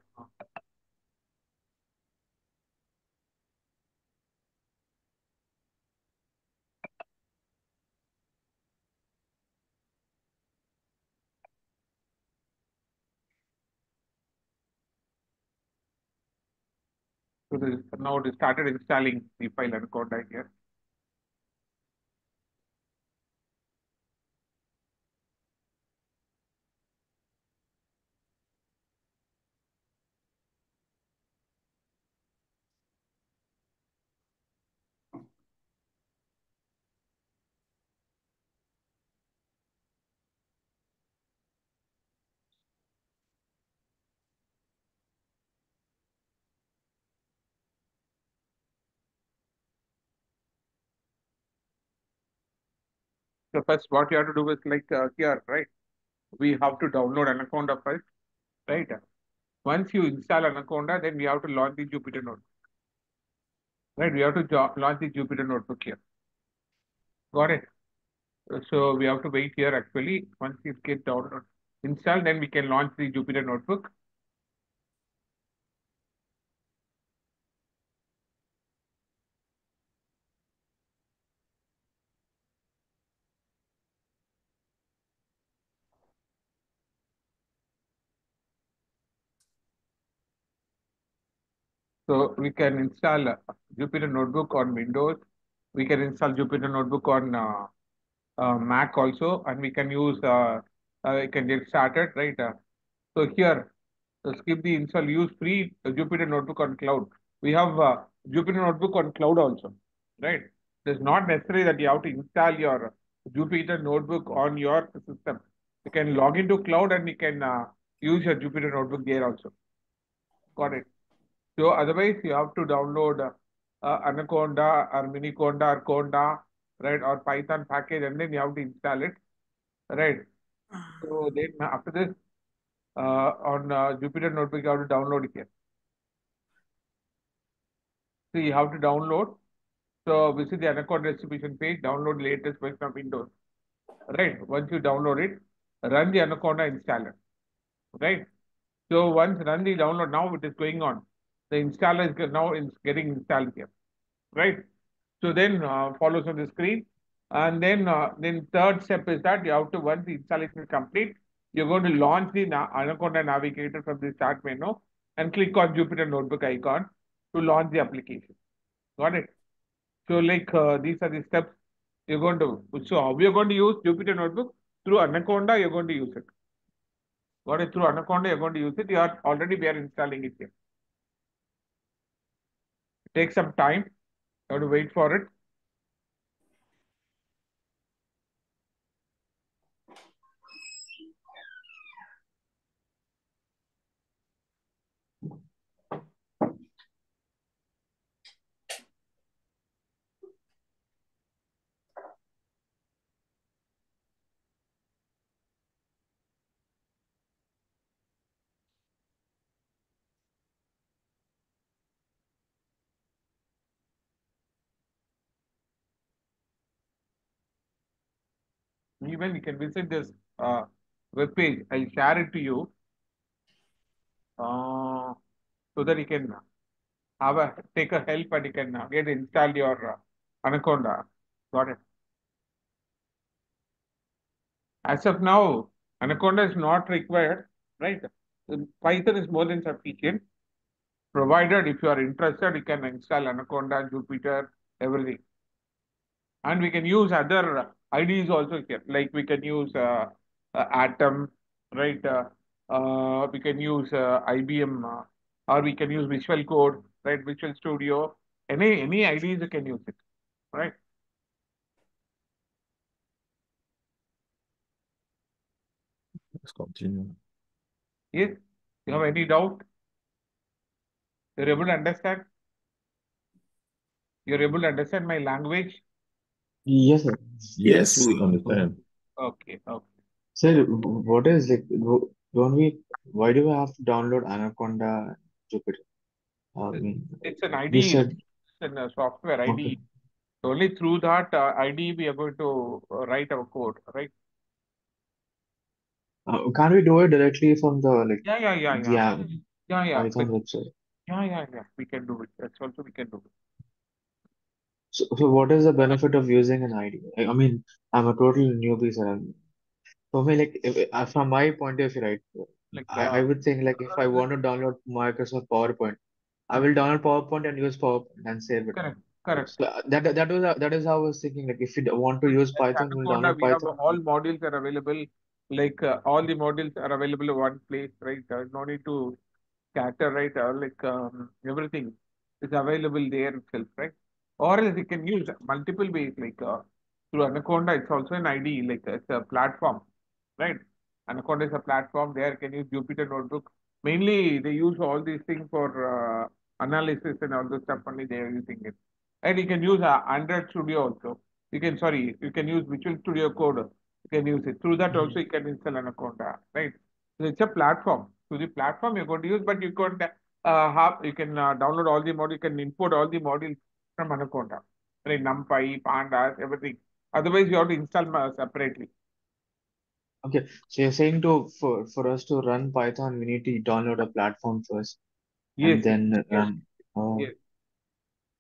So this, now it started installing the file Anaconda here. So first, what you have to do is like uh, here, right? We have to download Anaconda first, right? Once you install Anaconda, then we have to launch the Jupyter notebook. Right? We have to launch the Jupyter notebook here. Got it? So we have to wait here actually. Once it get download installed, then we can launch the Jupyter notebook. So we can install uh, Jupyter Notebook on Windows. We can install Jupyter Notebook on uh, uh, Mac also, and we can use. Uh, uh, we can get started, right? Uh, so here, so skip the install. Use free Jupyter Notebook on cloud. We have Jupyter Notebook on cloud also, right? It's not necessary that you have to install your Jupyter Notebook on your system. You can log into cloud and you can use your Jupyter Notebook there also. Got it. So otherwise, you have to download uh, Anaconda or Miniconda or Conda, right, or Python package, and then you have to install it, right? So then after this, uh, on uh, Jupyter Notebook, you have to download it here. So you have to download. So visit the Anaconda distribution page, download latest version of Windows, right? Once you download it, run the Anaconda installer, right? So once run the download, now it is going on the installer is now getting installed here, right? So then uh, follows on the screen, and then uh, then third step is that you have to once the installation is complete, you're going to launch the Na Anaconda Navigator from the start menu and click on Jupyter Notebook icon to launch the application. Got it? So like uh, these are the steps you're going to. So how you're going to use Jupyter Notebook through Anaconda? You're going to use it. Got it? Through Anaconda, you're going to use it. You are already we are installing it here. Take some time. You have to wait for it. Even you can visit this uh, web page. I'll share it to you uh, so that you can have a take a help and you can uh, get installed your uh, Anaconda. Got it. As of now, Anaconda is not required, right? Python is more than sufficient. Provided if you are interested, you can install Anaconda, Jupyter, everything. And we can use other IDs also here, like we can use uh, uh, Atom, right? Uh, uh, we can use uh, IBM, uh, or we can use Visual Code, right? Visual Studio, any any IDs you can use it, right? Let's continue. Yes, you have any doubt? You're able to understand? You're able to understand my language? Yes, sir. Yes, we understand. Okay, okay. Sir, what is like, do- don't we, why do we have to download Anaconda Jupyter? I mean, It's an you ID, said, it's a software ID. okay. Only through that uh, ID we are going to uh, write our code, right? Uh, can't we do it directly from the like Yeah, yeah, yeah, the yeah. app, Yeah, yeah. Python website? yeah, yeah, yeah. We can do it. That's also we can do it. So, so what is the benefit of using an ID? I, I mean, I'm a total newbie, sir. I'm- For me, like, if, uh, from my point of view, right, Like I, I uh, would think like if I want to download Microsoft PowerPoint, I will download PowerPoint and use PowerPoint and save it. correct, correct. So uh, that that was that is how I was thinking. Like, if you want to use Python, we'll download we have Python. all modules are available. Like uh, all the modules are available in one place, right? Uh, no need to scatter, right? Uh, like um, everything is available there itself, right? Or else you can use multiple ways, like uh, through Anaconda, it's also an ID, like it's a platform, right? Anaconda is a platform. There you can use Jupyter Notebook. Mainly, they use all these things for uh, analysis and all the stuff. Only they are using it, and you can use uh, Android Studio also. You can sorry, you can use Visual Studio Code. You can use it through that Mhm. also. You can install Anaconda, right? So it's a platform. So the platform you're going to use, but you can uh, have you can uh, download all the modules. You can import all the modules from Anaconda, right? NumPy, Pandas, everything. Otherwise, you have to install separately. Okay, so you're saying to for for us to run Python, we need to download a platform first and then yes, run. Oh, yes,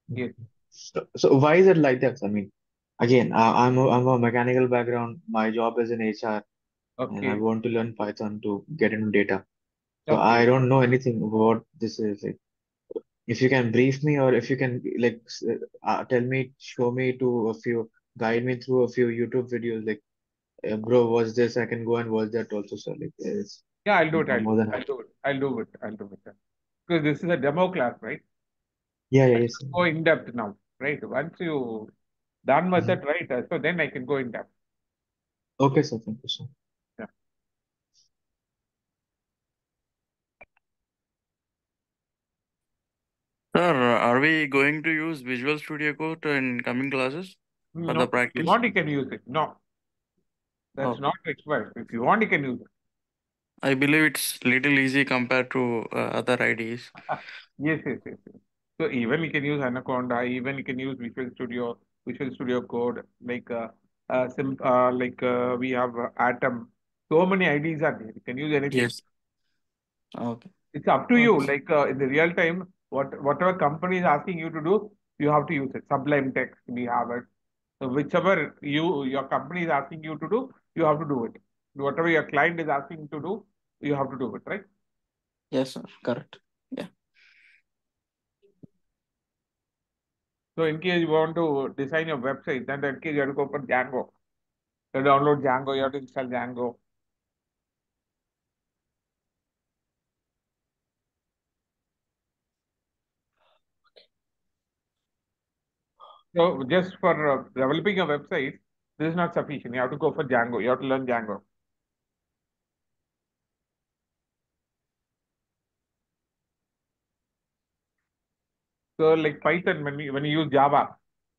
yes. so, so why is it like that? I mean, again, I, I'm a, I'm a mechanical background. My job is in HR, and I want to learn Python to get into data. So I don't know anything about this is like. If you can brief me, or if you can like uh, tell me, show me to a few, guide me through a few YouTube videos, like, uh, bro, watch this. I can go and watch that also. So like, it's Yeah, I'll do it. I'll do more it. than I'll do it. I'll do it. I'll do it. Because this is a demo class, right? Yeah, yeah, yes. go in depth now, right? Once you done with Mhm. it, right? uh, So then I can go in depth. Okay, sir. Thank you, sir. Yeah. Sir, are we going to use Visual Studio Code in coming classes for No, the if you practice? want, you can use it. No, that's Oh, not required. If you want, you can use it. I believe it's little easy compared to uh, other IDEs. Yes, yes, yes, yes. So even you can use Anaconda, even you can use Visual Studio, Visual Studio Code, like uh, uh, sim, uh like uh, we have uh, Atom. So many IDs are there. You can use anything. Yes. Okay. It's up to you. Like uh, in the real time, what whatever company is asking you to do, you have to use it. Sublime Text, we have it. So whichever you your company is asking you to do, you have to do it. Whatever your client is asking to do, you have to do it, right? Yes, sir. Correct. Yeah. So in case you want to design your website, then in case you have to go for Django. To download Django, you have to install Django. So just for uh, developing a website, this is not sufficient. You have to go for Django. You have to learn Django. So like Python, when we when you use Java,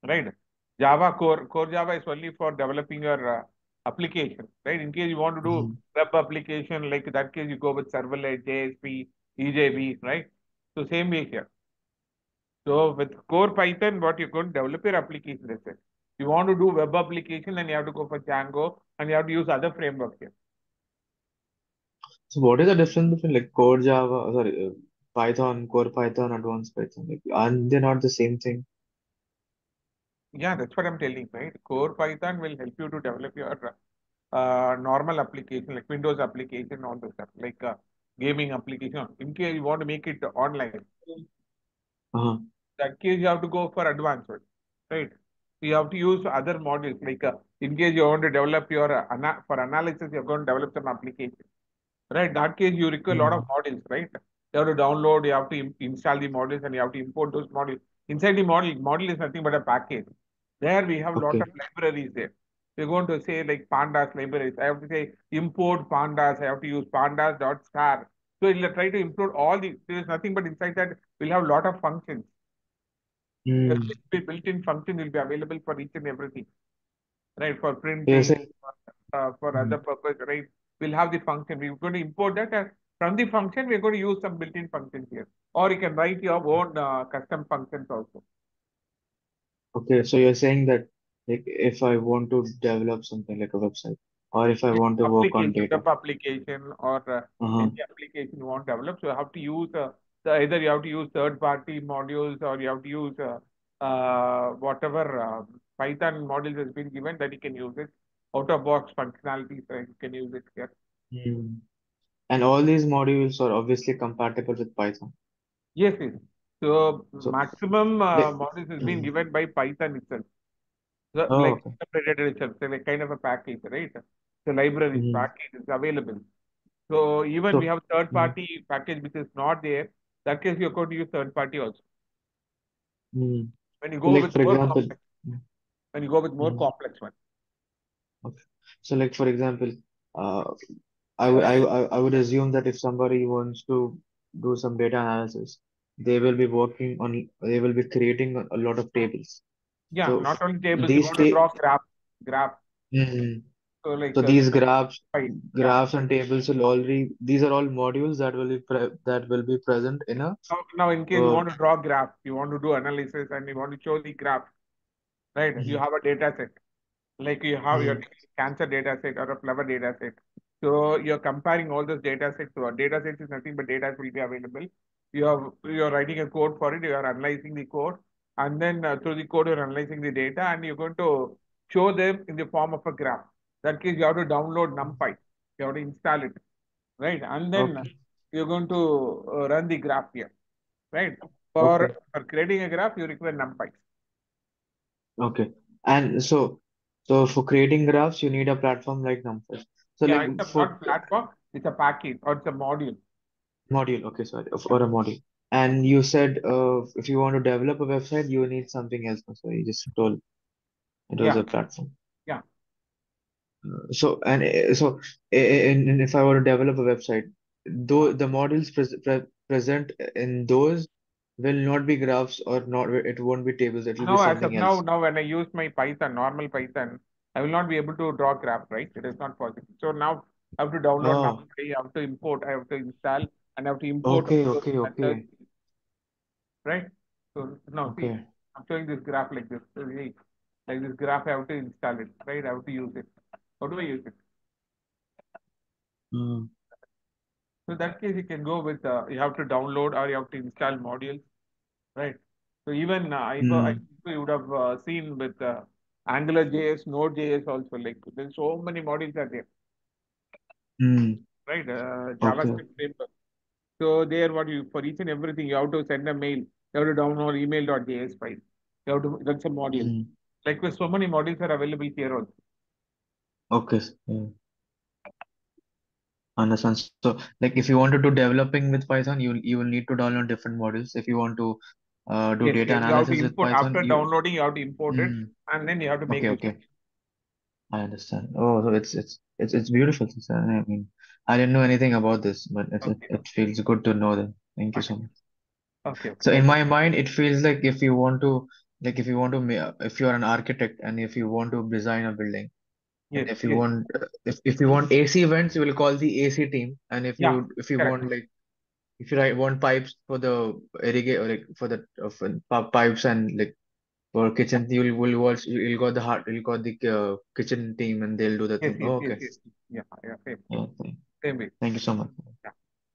right? Java core core Java is only for developing your uh, application, right? In case you want to do Mhm. web application, like that case you go with serverless, JSP, EJB, right? So same way here. So with core Python, what going to develop your application, that's it. You want to do web application, then you have to go for Django and you have to use other framework here. So what is the difference between like core Java, sorry, uh, Python, core Python, advanced Python? Like, aren't they not the same thing? Yeah, that's what I'm telling, right? Core Python will help you to develop your uh, normal application, like Windows application, all those stuff, like uh, gaming application. In case you want to make it online, Uh-huh. That case you have to go for advanced one, right? You have to use other modules, like uh, in case you want to develop your uh, ana for analysis, you're going to develop some application, right? That case you require a lot of Mhm. modules, right? You have to download, you have to install the modules, and you have to import those modules. Inside the model, model is nothing but a package. There we have a lot of libraries there. We're going to say like pandas libraries. I have to say import pandas. I have to use pandas dot star. So we'll try to import all the. There is nothing but inside that we'll have a lot of functions. Mm. Every built-in function will be available for each and everything, right? For So you're printing, uh, for Mhm. other purpose, right? We'll have the function. We're going to import that, and from the function we're going to use some built-in functions here, or you can write your own uh, custom functions also. okay, so you're saying that like if I want to develop something like a website, or if I Yes, want to work on data, application or uh, uh-huh. any application you want to develop. So you have to use uh, the, either you have to use third-party modules or you have to use uh, uh, whatever uh, Python modules has been given that you can use it. Out-of-box functionalities, so you can use it here. Mm. And all these modules are obviously compatible with Python. Yes, yes. So So maximum uh, like, modules has been Mhm. given by Python itself. So Oh, like okay. separated itself, so like kind of a package, right? The libraries Mhm. package is available. So even we have third Mhm. party package which is not there. That case you're going to use third party also. Mm. When you go like with for more example, complex, when you go with more Mhm. complex one. Okay. So like for example, uh, I would I, I would assume that if somebody wants to do some data analysis, they will be working on they will be creating a lot of tables. Yeah, So not only tables, you these want to ta draw graph, graph. Mhm. So like So uh, these graphs, right, graphs and tables will already, these are all modules that will be pre that will be present in a Now, now in case you uh, want to draw graph, you want to do analysis and you want to show the graph, right? You mhm, have a data set. Like you have your mhm, cancer data set or a flower data set. So you're comparing all those data sets. So a data set is nothing but data will be available. You are you're writing a code for it. You are analyzing the code, and then uh, through the code you're analyzing the data, and you're going to show them in the form of a graph. That case, you have to download NumPy. You have to install it, right? And then okay, you're going to uh, run the graph here, right? For okay, for creating a graph, you require NumPy. okay. And so, so for creating graphs, you need a platform like NumPy. So Yeah, like it's a for platform, it's a package or it's a module. module, okay, sorry, for a module. And you said uh, if you want to develop a website, you need something else. So you just told it was Yeah, a platform. So and uh, so uh, and, and if I want to develop a website, though the models pres pre present in those will not be graphs or not it won't be tables. It will be Now, as of something now, else. now when I use my Python, normal Python, I will not be able to draw graph, right? It is not possible. So now I have to download Oh, NumPy, I have to import, I have to install, and I have to import okay, okay, okay, right? So now see. I'm showing this graph like this. Like this graph, I have to install it, right? I have to use it. How do I use it? Mm, So that case, you can go with uh, you have to download or you have to install modules, right? So even uh, I, go- I mm, you would have uh, seen with uh, AngularJS, Node.js also like there's so many modules are there, mm, right? Uh, okay. JavaScript framework. So there, what you for each and everything you have to send a mail. You have to download email.js file. You have to that's a module. Mm, Like with so many modules are available here also. Okay. Yeah. Understand. So, like, if you want to do developing with Python, you you will need to download different modules. If you want to uh, do Yes, data yes, you have to analysis with import Python, after you downloading. You have to import it, mm, and then you have to make okay, okay. I understand. Oh, so it's it's it's it's beautiful. Uh, I mean, I didn't know anything about this, but it it. it, Okay, it feels good to know that. Thank you okay, so much. okay, So in my mind, it feels like if you want to, like, if you want to, ma- if you're an architect and if you want to design a building, and Yes, if you yes, want, if if you want AC vents, you will call the AC team, and if yeah, you if you correct. want like if you want pipes for the irrigate or like for the uh, for pipes and like for kitchen, you'll will watch you'll got the heart you'll got the uh, kitchen team and they'll do the Yes, thing. yes, Oh, okay. yes. Yeah, yeah, same, same way. thank you so much. Yeah.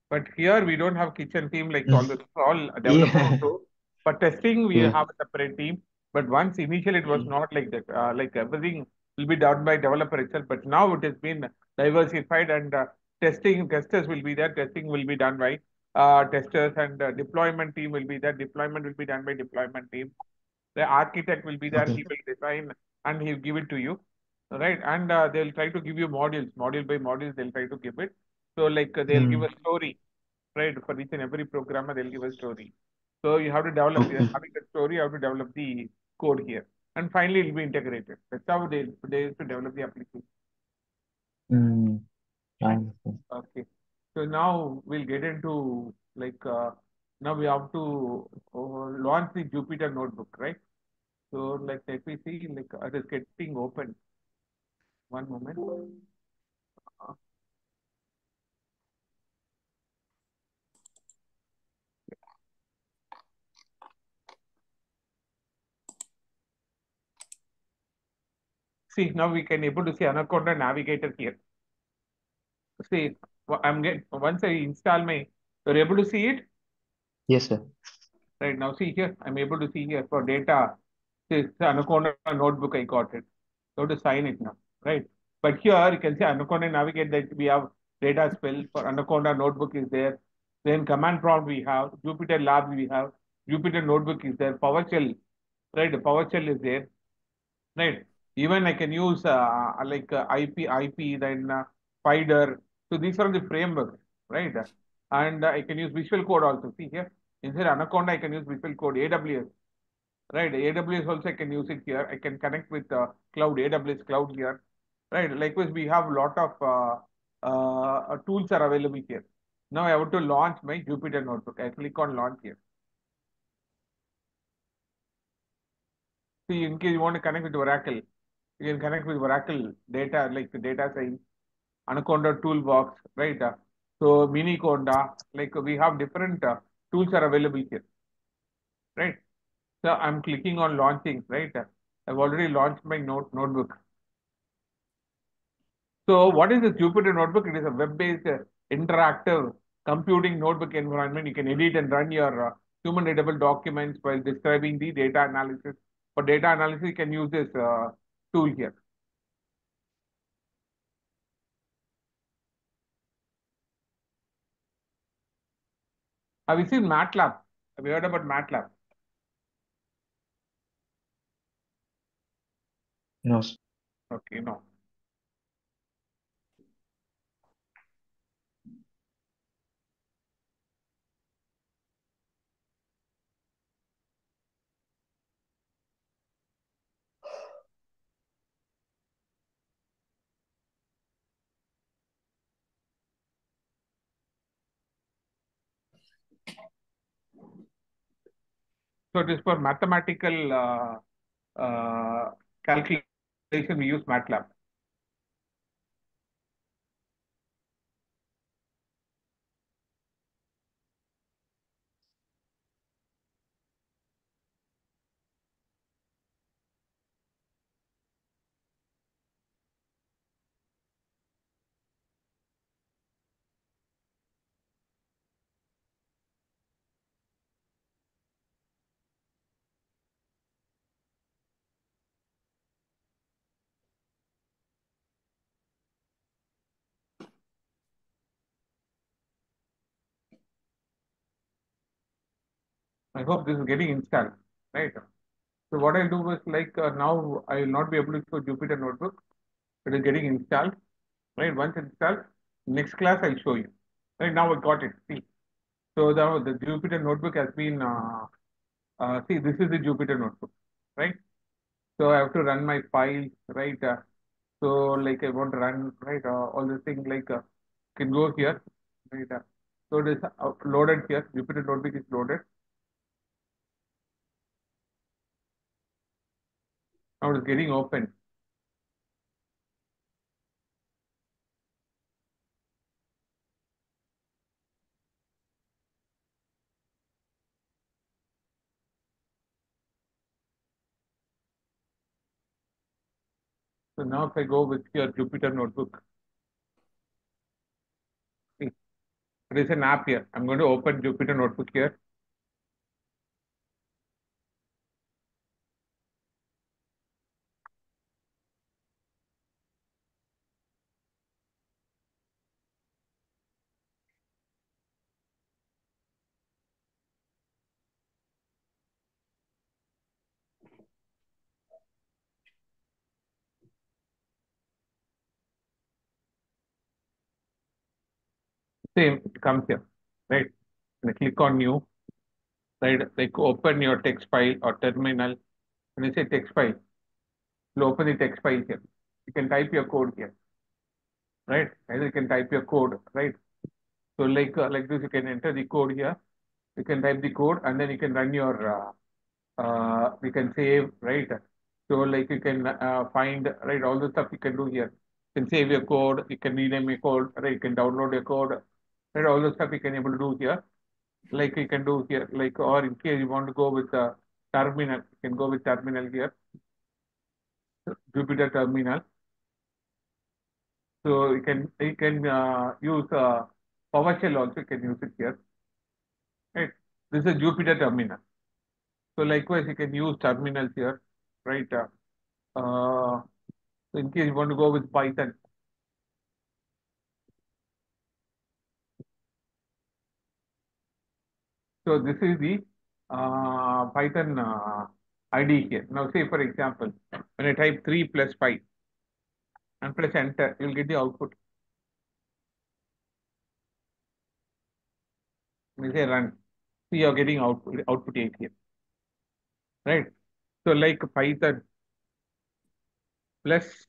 But here we don't have kitchen team like all Mm. this, all developer Yeah. also. For testing, we Yeah. have a separate team. But once initially it was Mm. not like that. Uh, like everything will be done by developer itself. But now it has been diversified and uh, testing testers will be there. Testing will be done by uh, testers and uh, deployment team will be there. Deployment will be done by deployment team. The architect will be there. Okay. He will design and he'll give it to you, right? And uh, they'll try to give you modules, module by modules. They'll try to give it. So like uh, they'll give Mm. a story, right? For each and every programmer, they'll give a story. So you have to develop, Okay. having the story, you have to develop the code here. And finally, it'll be integrated. That's how they, they used to develop the application. Mm. Okay. So now we'll get into like, uh, now we have to uh, launch the Jupyter notebook, right? So like, let me see, like it is getting open. One moment. Uh, See, now we can able to see Anaconda Navigator here. See, I'm get once I install my, you're able to see it? Yes, sir. Right now, see here, I'm able to see here for data. The Anaconda notebook, I got it. So to sign it now, right? But here you can see Anaconda Navigate that we have DataSpell for Anaconda notebook is there. Then command prompt we have, Jupyter Lab we have, Jupyter notebook is there, PowerShell, right? PowerShell is there, right? Even I can use uh, like uh, IP, IP, then uh, Spyder. So these are the frameworks, right? And uh, I can use Visual Code also. See here, inside Anaconda, I can use Visual Code, AWS, right? AWS also I can use it here. I can connect with uh, cloud, AWS cloud here, right? Likewise, we have a lot of uh, uh, tools are available here. Now I have to launch my Jupyter notebook. I click on launch here. See, in case you want to connect with Oracle, you can connect with Oracle data, like the data science, Anaconda toolbox, right? So Miniconda, like we have different uh, tools are available here, right? So I'm clicking on launching, right? I've already launched my note notebook. So what is the Jupyter notebook? It is a web-based uh, interactive computing notebook environment. You can edit and run your uh, human readable documents while describing the data analysis. For data analysis, you can use this uh, tool here. Have you seen MATLAB? Have you heard about MATLAB? No. Okay, no. So it is for mathematical uh, uh, calculation, we use MATLAB. I hope this is getting installed, right? So what I'll do is like uh, now I will not be able to show Jupyter Notebook. It is getting installed, right? Once installed, next class I'll show you. Right now I got it. See, so the the Jupyter Notebook has been. Uh, uh, see, this is the Jupyter Notebook, right? So I have to run my files, right? Uh, so like I want to run, right? Uh, all the things like uh, can go here, right? So it is loaded here. Jupyter Notebook is loaded. Now it's getting open. So now if I go with your Jupyter Notebook, there is an app here. I'm going to open Jupyter Notebook here. Same, it comes here, right? And click on new, right? Like open your text file or terminal. When you say text file, you open the text file here. You can type your code here, right? Either you can type your code, right? So like uh, like this, you can enter the code here. You can type the code and then you can run your. Uh, uh, you can save, right? So like you can uh, find right all the stuff you can do here. You can save your code. You can rename your code, right? You can download your code, right? All the stuff you can able to do here. Like you can do here, like or in case you want to go with the terminal, you can go with terminal here. Jupyter terminal. So you can you can uh, use uh, PowerShell also. You can use it here. Right. This is Jupyter terminal. So likewise, you can use terminals here, right? Uh, uh, so in case you want to go with Python, so this is the uh, Python uh, ID here. Now, say for example, when I type three plus five and press enter, you'll get the output. You say run, see you're getting output output eight here, right? So like Python plus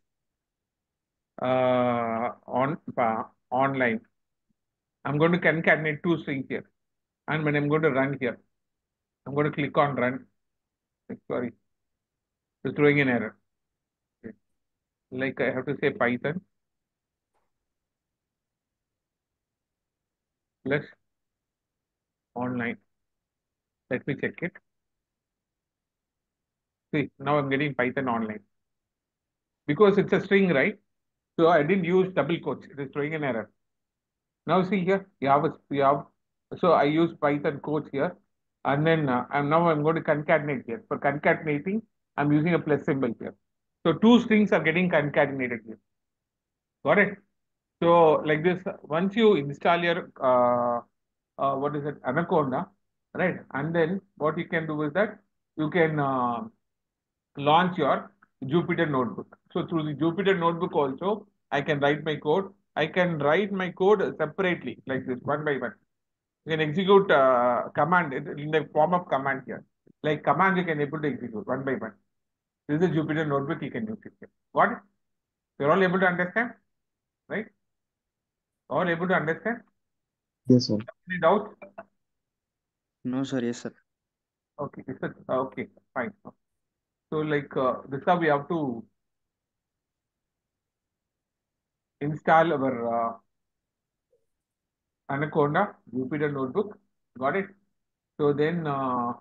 uh, on uh, online. I'm going to concatenate two strings here. And when I'm going to run here, I'm going to click on run. Sorry. it's throwing an error. Like I have to say Python plus online. Let me check it. See, now I'm getting Python online. Because it's a string, right? So I didn't use double quotes. It is throwing an error. Now see here, you have, a, you have so I use Python quotes here. And then uh, I'm now I'm going to concatenate here. For concatenating, I'm using a plus symbol here. So two strings are getting concatenated here. Got it? So like this, once you install your, uh, uh, what is it, Anaconda, right? And then what you can do is that you can uh, launch your Jupyter notebook. So through the Jupyter notebook also, I can write my code. I can write my code separately like this, one by one. You can execute uh, command in the form of command here. Like command you can able to execute one by one. This is a Jupyter notebook, you can use it here. What? You're all able to understand? Right? All able to understand? Yes, sir. Any doubts? No, sir. Yes, sir. Okay, is it, okay, fine. So like uh, this how we have to install our uh, Anaconda Jupyter notebook. Got it? So then, uh,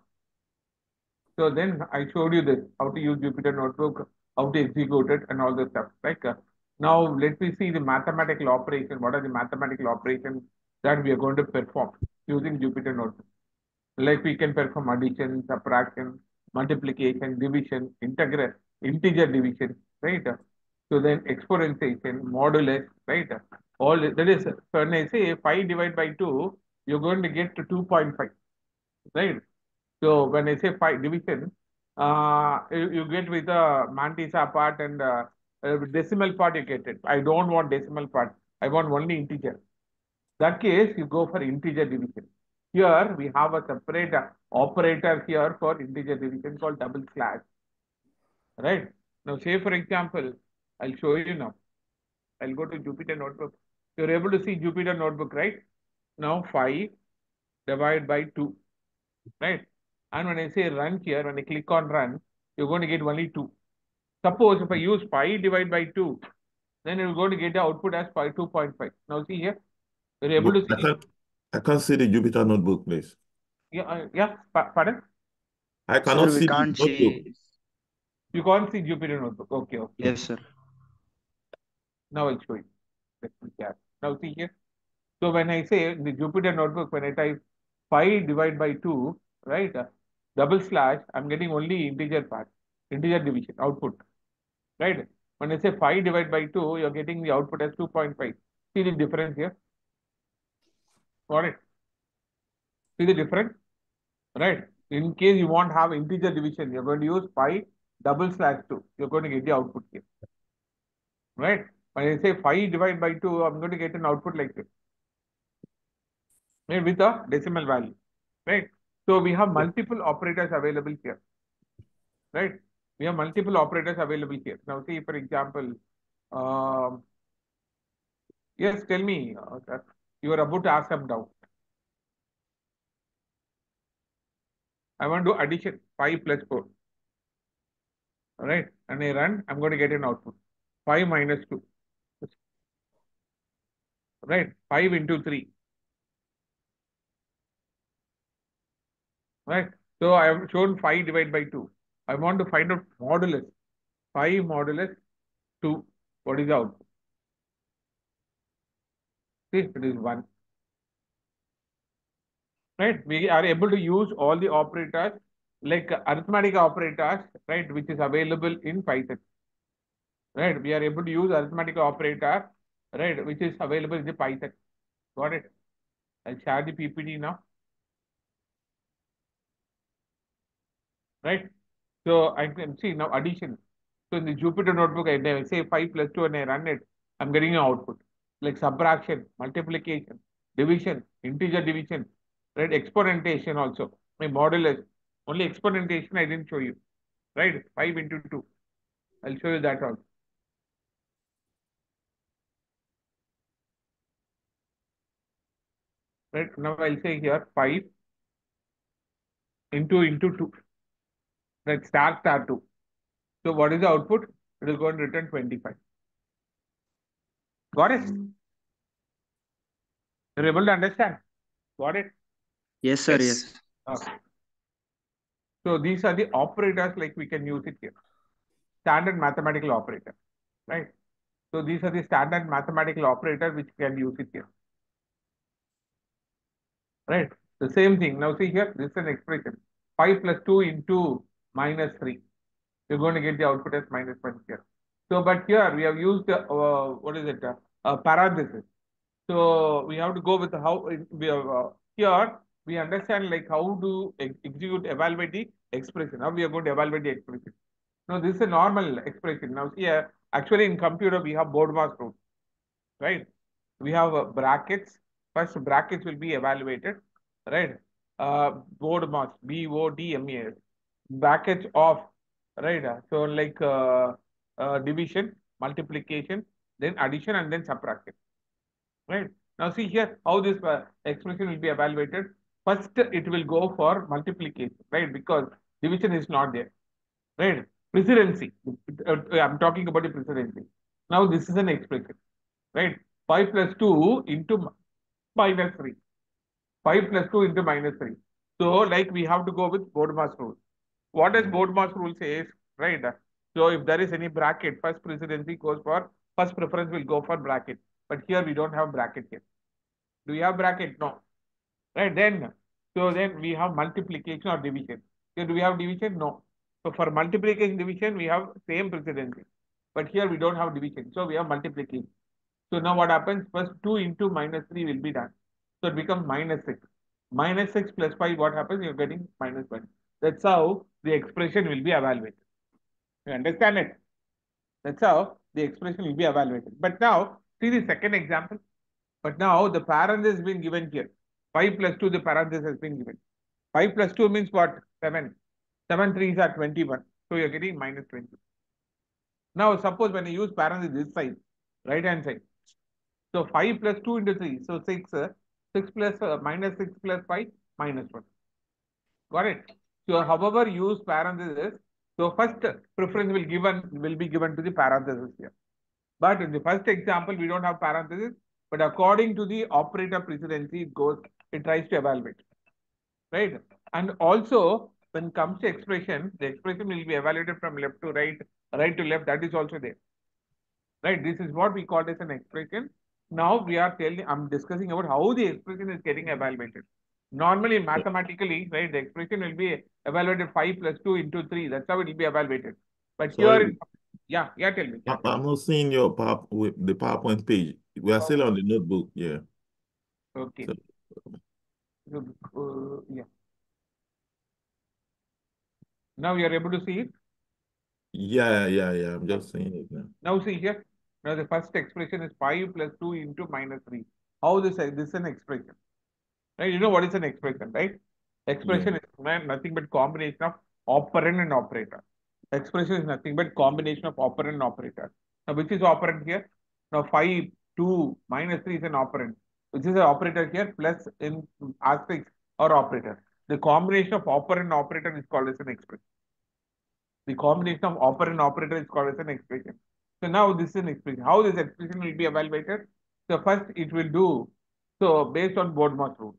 so then I showed you this how to use Jupyter notebook, how to execute it, and all this stuff. Like Uh, now let me see the mathematical operation. What are the mathematical operations that we are going to perform using Jupyter notebook? Like we can perform addition, subtraction, multiplication, division, integral, integer division, right? So then exponentiation, modulus, right? All that is when I say 5 divided by 2, you're going to get to 2.5, right? So when I say 5 division, uh, you, you get with the mantissa part and uh, uh, decimal part, you get it. I don't want decimal part. I want only integer. That case, you go for integer division. Here we have a separate operator here for integer division called double slash. Right? Now, say for example, I'll show you now. I'll go to Jupyter Notebook. You're able to see Jupyter Notebook, right? Now 5 divided by 2, right? And when I say run here, when I click on run, you're going to get only 2. Suppose if I use 5 divided by 2, then you're going to get the output as 5, 2.5. Now see here, you're able to I can't, I can't see the Jupyter notebook, please. Yeah, uh, yeah, pa- pardon? I cannot Sir, see the can't notebook. see. You can't see Jupyter Notebook. Okay, okay. Yes, sir. Now I'll show you. Now see here. So when I say the Jupyter Notebook, when I type 5 divided by 2, right? uh, double slash, I'm getting only integer part, integer division output, right? When I say 5 divided by 2, you're getting the output as 2.5. See the difference here? Got it? See the difference? Right? In case you want to have integer division, you're going to use 5 double slash 2. You're going to get the output here. Right? When I say 5 divided by 2, I'm going to get an output like this. Right? With a decimal value. Right? So we have multiple operators available here. Right? We have multiple operators available here. Now see, for example, um, yes, tell me, uh, you are about to ask some doubt. I want to do addition 5 plus 4. All right. And I run, I'm going to get an output. 5 minus 2. Right. 5 into 3. Right. So I have shown 5 divided by 2. I want to find out modulus. 5 modulus 2. What is the output? See, it is 1. Right. We are able to use all the operators like arithmetic operators, right, which is available in Python. Right. We are able to use arithmetic operator, right, which is available in the Python. Got it? I'll share the PPT now. Right. So I can see now addition. So in the Jupyter notebook, I say 5 plus 2 and I run it, I'm getting an output. Like subtraction, multiplication, division, integer division, right? Exponentation also. My model is Only exponentation I didn't show you. Right? 5 into 2. I'll show you that also. Right? Now I'll say here 5 into into 2. Right? Star star 2. So what is the output? It is going to return 25. Got it? You're able to understand? Got it? Yes, sir. Yes. Yes. Okay. So these are the operators like we can use it here. Standard mathematical operator, right? So these are the standard mathematical operator which can use it here. Right? The same thing. Now see here, this is an expression. 5 plus 2 into minus 3. You're going to get the output as minus 1 here. So, but here we have used, uh, what is it, uh, uh, parenthesis. So we have to go with how we have, uh, here we understand like how to ex- execute, evaluate the expression. How we are going to evaluate the expression. Now, this is a normal expression. Now here, actually in computer, we have BODMAS rule, right? We have uh, brackets. First brackets will be evaluated, right? Uh, BODMAS, B-O-D-M-A-S, brackets of, right? uh, So like uh, uh, division, multiplication, then addition and then subtraction, right? Now see here how this uh, expression will be evaluated. First, it will go for multiplication, right? Because division is not there, right? Precedency. Uh, I'm talking about the precedency. Now this is an expression, right? 5 plus 2 into minus 3. 5 plus 2 into minus 3. So like we have to go with Bodmas rule. What does Bodmas rule says, right? So if there is any bracket, first precedency goes for, first preference will go for bracket. But here we don't have bracket here. Do we have bracket? No. Right, then, so then we have multiplication or division. Here, do we have division? No. So for multiplication division, we have same precedency. But here we don't have division. So we have multiplication. So now what happens? First 2 into minus 3 will be done. So it becomes minus 6. Minus 6 plus 5, what happens? You're getting minus 1. That's how the expression will be evaluated. You understand it? That's how the expression will be evaluated. But now, see the second example. But now the parenthesis has been given here. 5 plus 2, the parenthesis has been given. 5 plus 2 means what? 7. 7 3s are 21. So you're getting minus 20. Now, suppose when you use parenthesis this side, right hand side. So 5 plus 2 into 3. So 6. Uh, 6 plus uh, minus 6 plus 5 minus 1. Got it? So however use parenthesis. So first preference will given will be given to the parenthesis here. But in the first example, we don't have parenthesis. But according to the operator precedency, it goes, it tries to evaluate. Right? And also, when it comes to expression, the expression will be evaluated from left to right, right to left. That is also there. Right? This is what we call as an expression. Now we are telling, I'm discussing about how the expression is getting evaluated. Normally, mathematically, right, the expression will be evaluated 5 plus 2 into 3. That's how it will be evaluated. But here, Sorry. in, yeah, yeah, tell me. I'm not seeing your power with the PowerPoint page. We are still on the notebook. Yeah. Okay. So, uh, yeah. Now you are able to see it. Yeah, yeah, yeah. I'm just seeing it now. Now see here. Now the first expression is 5 plus 2 into minus 3. How this, this is an expression. Right? You know what is an expression, right? Expression is man, nothing but combination of operand and operator. Expression is nothing but combination of operand and operator. Now which is operand here? Now 5, 2, minus 3 is an operand. Which is an operator here plus in asterisk or operator. The combination of operand and operator is called as an expression. The combination of operand and operator is called as an expression. So now this is an expression. How this expression will be evaluated? So first it will do, so based on BODMAS rule.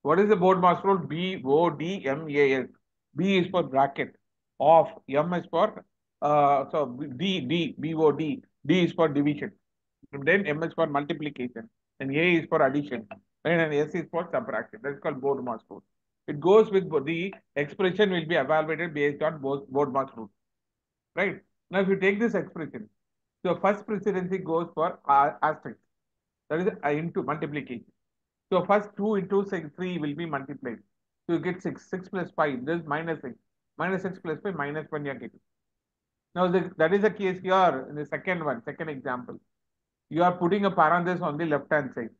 What is the BODMAS rule? B O D M A S. B is for bracket, of, M is for, uh, so D, D, B O D, D is for division. Then M is for multiplication, and A is for addition, and S is for subtraction. That's called BODMAS rule. It goes with the expression will be evaluated based on BODMAS rule. Right? Now, if you take this expression, so first precedency goes for asterisk. That is uh, into multiplication. So first 2 into 6, 3 will be multiplied. So you get 6. 6 plus 5, this is minus 6. Minus 6 plus 5, minus 1 you are getting. Now the, that is the case here in the second one, second example. You are putting a parenthesis on the left hand side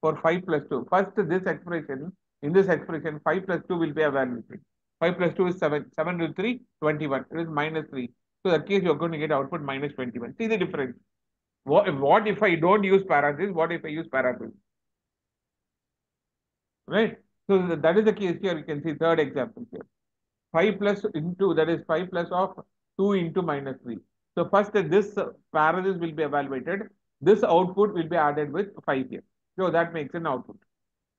for 5 plus 2. First this expression, in this expression 5 plus 2 will be evaluated. 5 plus 2 is 7. 7 to 3, 21. It is minus 3. So that case you are going to get output minus 21. See the difference. What, what if I don't use parenthesis? What if I use parenthesis? Right? So that is the case here. You can see third example here. 5 plus into, that is 5 plus of 2 into minus 3. So first this parenthesis will be evaluated. This output will be added with 5 here. So that makes an output.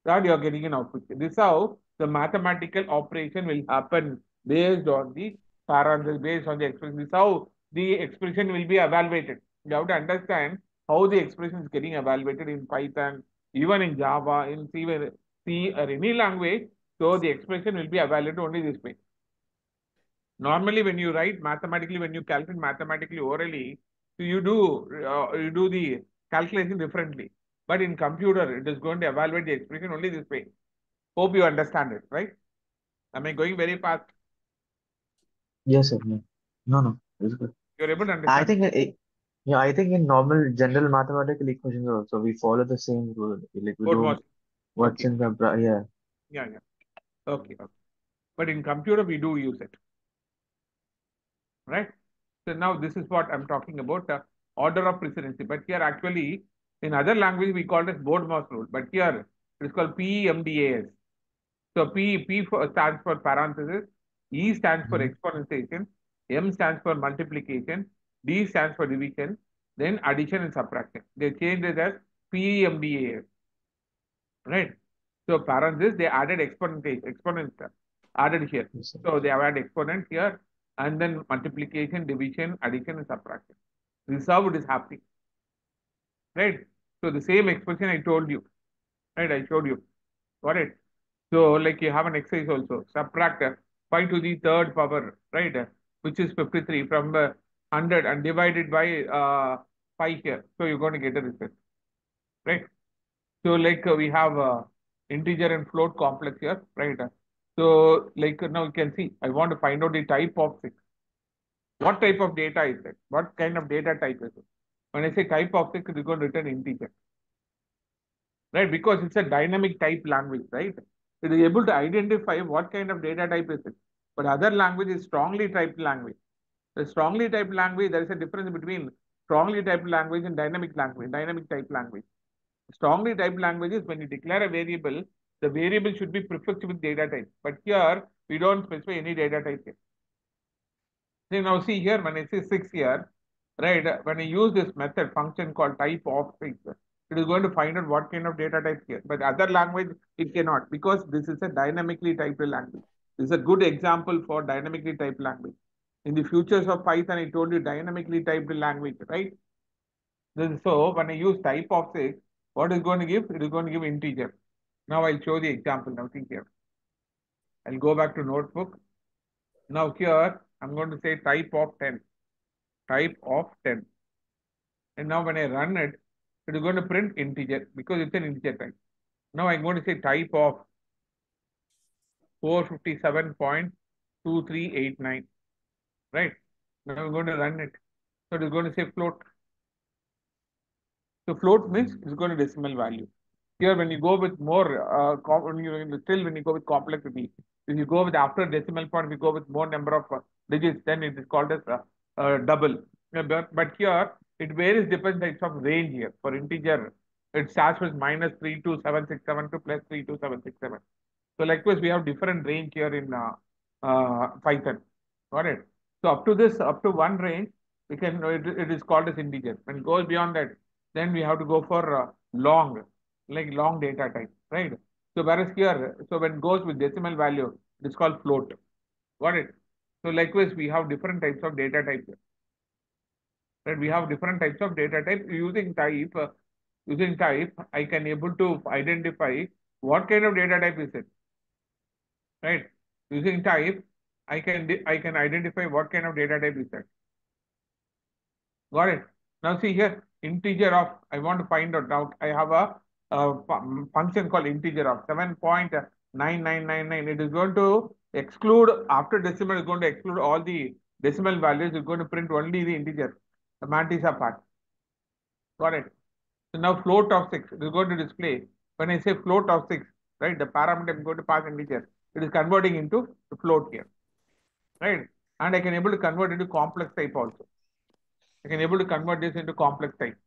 That you are getting an output. This is how the mathematical operation will happen based on the parenthesis, based on the expression. This is how the expression will be evaluated. You have to understand how the expression is getting evaluated in Python, even in Java, in C, C or any language. So the expression will be evaluated only this way. Normally, when you write mathematically, when you calculate mathematically orally, so you do uh, you do the calculation differently. But in computer, it is going to evaluate the expression only this way. Hope you understand it, right? Am I going very fast? Yes, sir. Yeah. No, no, it's good. You're able to I understand. think, it, yeah, I think in normal general mathematical equations also we follow the same rule. Like we Code do was what's okay. in the bra- yeah. Yeah, yeah. Okay, okay. But in computer, we do use it. Right? So now this is what I'm talking about, the order of precedency. But here actually, in other language, we call this BODMAS rule. But here, it's called PEMDAS. So P, P for, stands for parenthesis, E stands for Mhm. exponentiation, M stands for multiplication, D stands for division, then addition and subtraction. They changed it as PEMDAS. Right? So parenthesis, they added exponent, exponent added here. Yes. So they have added exponent here and then multiplication, division, addition, and subtraction. This is how it is happening. Right? So the same expression I told you. Right? I showed you. Got it? So like you have an exercise also. Subtract 5 to the third power, right? Which is 53 from uh, 100 and divided by uh, 5 here. So you're going to get a result. Right? So like uh, we have uh, integer and float complex here, right? So like now you can see, I want to find out the type of six. What type of data is it? What kind of data type is it? When I say type of six, it is going to return integer. Right? Because it's a dynamic type language, right? It is able to identify what kind of data type is it. But other language is strongly typed language. The strongly typed language, there is a difference between strongly typed language and dynamic language, dynamic type language. Strongly typed languages, when you declare a variable, the variable should be prefixed with data type. But here, we don't specify any data type here. So now see here, when I say six here, right, when I use this method function called type of six, it is going to find out what kind of data type here. But other language, it cannot because this is a dynamically typed language. This is a good example for dynamically typed language. In the futures of Python, I told you dynamically typed language, right? So when I use type of six, what is going to give? It is going to give integer. Now I'll show the example. Now see here. I'll go back to notebook. Now here, I'm going to say type of 10. Type of 10. And now when I run it, it is going to print integer because it's an integer type. Now I'm going to say type of 457.2389. Right? Now I'm going to run it. So it is going to say float. So float means it's going to decimal value. Here, when you go with more, uh, when you still when you go with complexity, if you go with after decimal point, we go with more number of uh, digits, then it is called as uh, uh, double. But here, it varies different types of range here. For integer, it starts with minus 32767 to plus 32767. So likewise, we have different range here in uh, uh, Python. Got it? So up to this, up to one range, we can, it, it is called as integer. When it goes beyond that, then we have to go for uh, long, like long data type, right? So whereas here, so when it goes with decimal value, it's called float. Got it? So likewise, we have different types of data type here. Right? We have different types of data type using type. Uh, using type, I can able to identify what kind of data type is it. Right? Using type, I can I can identify what kind of data type is it. Got it? Now see here, integer of, I want to find out now, I have a, a function called integer of 7.9999. It is going to exclude, after decimal, is going to exclude all the decimal values. It's going to print only the integer, the mantissa part. Got it? So now float of 6 it is going to display. When I say float of 6, right, the parameter I'm going to pass integer. It is converting into float here. Right? And I can able to convert into complex type also. I can able to convert this into complex type,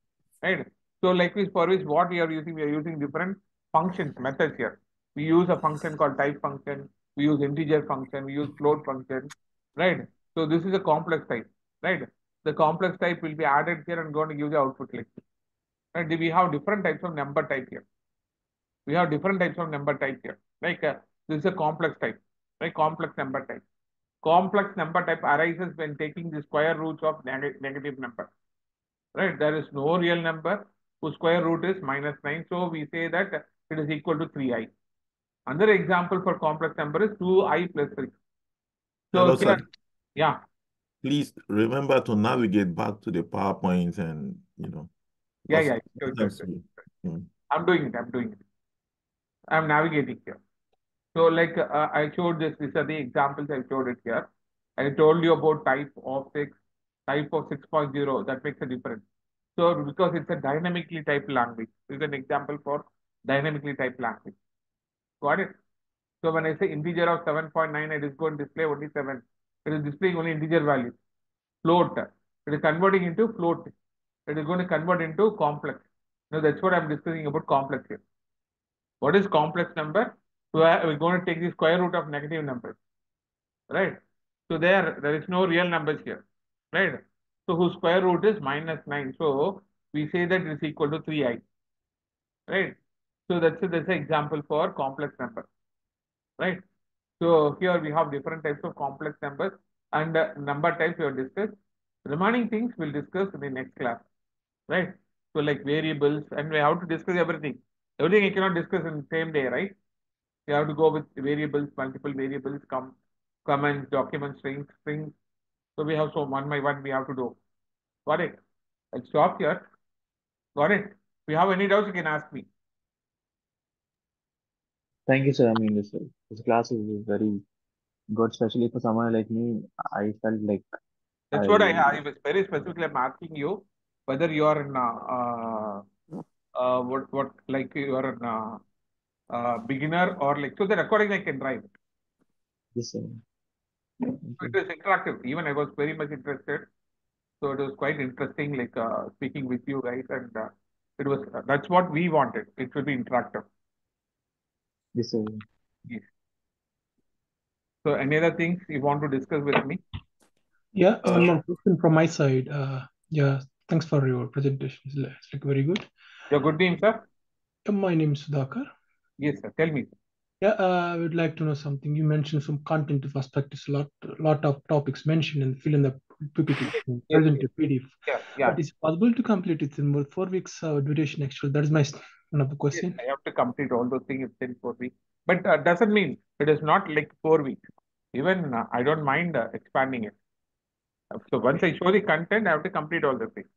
right? So like this for which what we are using, we are using different functions, methods here. We use a function called type function, we use integer function, we use float function, right? So this is a complex type, right? The complex type will be added here and going to give the output like this. Right? We have different types of number type here. We have different types of number type here. Like uh, this is a complex type, right? Complex number type. Complex number type arises when taking the square roots of neg negative number, right? There is no real number whose square root is minus 9. So we say that it is equal to 3i. Another example for complex number is 2i plus 3. So Hello, here, yeah, Please remember to navigate back to the PowerPoint and, you know, yeah, yeah. Sure, sure, sure. we- Mm. I'm doing it. I'm doing it. I'm navigating here. So like uh, I showed this, these are the examples I showed it here. I told you about type of 6, type of 6.0, that makes a difference. So because it's a dynamically typed language, this is an example for dynamically typed language. Got it? So when I say integer of 7.9, it is going to display only 7. It is displaying only integer value. Float. It is converting into float. It is going to convert into complex. Now that's what I'm discussing about complex here. What is complex number? So uh, we're going to take the square root of negative numbers, right? So there, there is no real numbers here, right? So whose square root is minus 9. So we say that it is equal to 3i, right? So that's, that's an example for complex number, right? So here we have different types of complex numbers and uh, number types we have discussed. Remaining things we'll discuss in the next class, right? So like variables and we have to discuss everything. Everything you cannot discuss in same day, right? You have to go with variables, multiple variables, com comments, documents, strings, strings. So we have so one by one we have to do. Got it? I'll stop here. Got it? If you have any doubts, you can ask me. Thank you, sir. I mean, this this class is very good, especially for someone like me. I felt like That's what I, I I was very specifically I'm asking you whether you are in uh, uh, uh what what like you are an uh, uh, beginner or like so that accordingly I can drive. this. Uh, So it was interactive. Even I was very much interested. So it was quite interesting, like uh, speaking with you guys, and uh, it was that's what we wanted. It should be interactive. This. Uh, Yes. So any other things you want to discuss with me? Yeah, Uh, one more question from my side. Uh, yeah, thanks for your presentation. It's like, very good. Your good name, sir? Uh, My name is Sudhakar. Yes, sir. Tell me. Yeah, uh, I would like to know something. You mentioned some content of aspects, a lot, lot of topics mentioned and fill in the PPT, Yes, present yes. your PDF. Yeah, yeah. But is it possible to complete it in more four weeks uh, duration? Actually, that is my of the Yes, question. I have to complete all those things in four weeks. But uh, doesn't mean it is not like four weeks. Even uh, I don't mind uh, expanding it. Uh, So once I show the content, I have to complete all the things.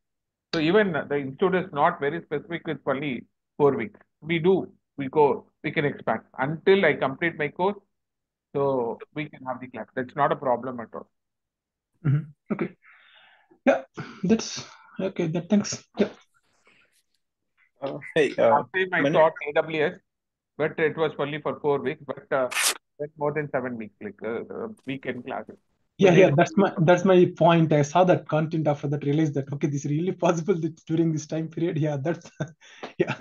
So even uh, the institute is not very specific with only four weeks. We do, we go, we can expand until I complete my course. So we can have the class. That's not a problem at all. Mhm. Okay. Yeah, that's okay. That thanks. Yeah. Uh, hey, uh, Last time I Mani- taught AWS, but it was only for four weeks, but uh, more than seven weeks, like uh, uh, weekend classes. Yeah, But yeah, it- that's my that's my point. I saw that content after that, realized that okay, this is really possible that during this time period. Yeah, that's yeah.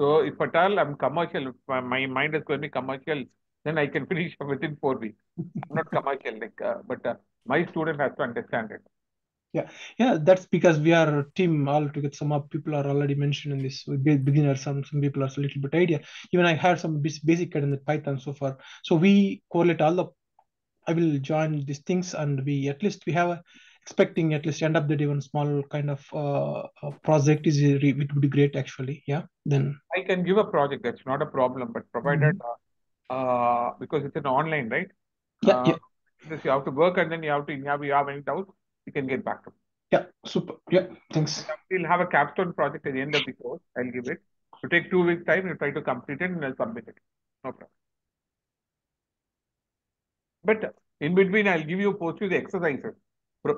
So if at all I'm commercial, my, my mind is going to be commercial, then I can finish within four weeks. I'm not commercial, like, uh, but uh, my student has to understand it. Yeah, yeah, that's because we are a team all together. Some of people are already mentioned in this we beginners. Some some people are a little bit idea. Even I had some bas- basic in the Python so far. So we correlate all the. I will join these things, and we at least we have a, expecting at least end up the day one small kind of uh, project is it would be great actually. Yeah. Then I can give a project, that's not a problem, but provided, uh, uh, because it's an online, right? yeah, Uh, yeah, you have to work and then you have to, have you have any doubts, you can get back to me. yeah. Super. Yeah. Thanks. We'll have a capstone project at the end of the course. I'll give it. To take two weeks time, you try to complete it and I'll submit it. No problem. But in between, I'll give you, post you the exercises, pro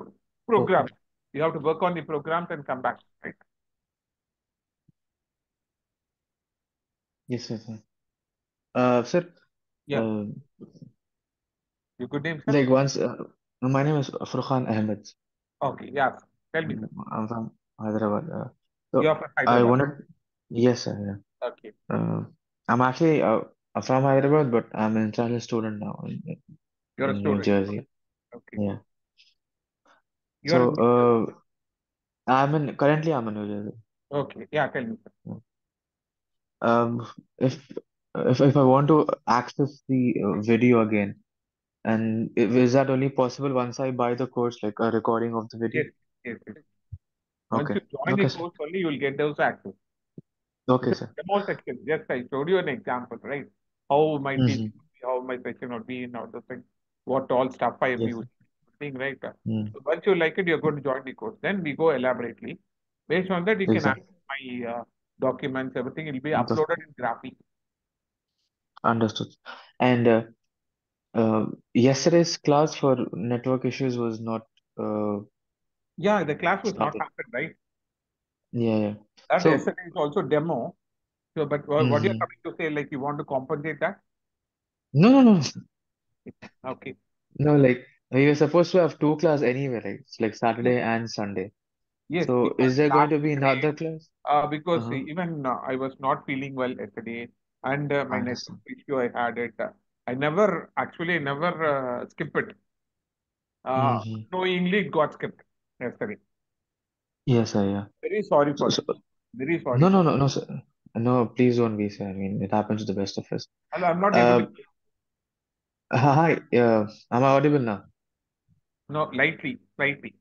program. You have to work on the programs and come back, right? yes, yes, sir. Uh, sir. Yeah. Uh, Your good name, sir? like once. Uh, my name is Furqan Ahmed. Okay, yeah. Tell me. I'm from Hyderabad. Uh, so You are from I Hyderabad. wanted. Yes, sir. Yeah. Okay. Uh, I'm actually uh, I'm from Hyderabad, but I'm an international student now in, You're a in New student. Jersey. Okay. Yeah. You are So, uh, I'm in currently I'm in New Jersey. okay. Yeah, tell me. sir. Um, if if if I want to access the uh, video again, and is that only possible once I buy the course, like a recording of the video? Yes, yes, yes. Once Okay. you join Okay, the sir. course only, you will get those access. Okay, sir. demo section. Just I showed you an example, right? How my Mm-hmm. teaching, how my session would be, and all those things. What all stuff I am Yes, sir. using, thing, right? Mm. So once you like it, you're going to join the course. Then we go elaborately. Based on that, you can Exactly. access my uh, documents, everything will be Because uploaded in Graphy. understood. And uh, uh, yesterday's class for network issues was not uh Yeah, the class was not started. happened, right? Yeah, yeah. That So, yesterday is also demo. So, but what what you're mhm. coming to say, like you want to compensate that? No, no, no, Okay. no. Like we were supposed to have two class anyway, right? It's like Saturday and Sunday. yes, So is there going to be another class? uh, because Uh-huh. even uh, I was not feeling well yesterday, and uh, my understand. issue I had it. I never actually never uh, skip it. Uh, Mm-hmm. knowingly it got skipped yesterday. Yes, sir, yeah. Very sorry for so it. Very sorry no, no, no, no, sir. No, please don't be, sir. I mean, it happens to the best of us. I'm not able Uh, to hi, uh, am I audible now? No, lightly, slightly.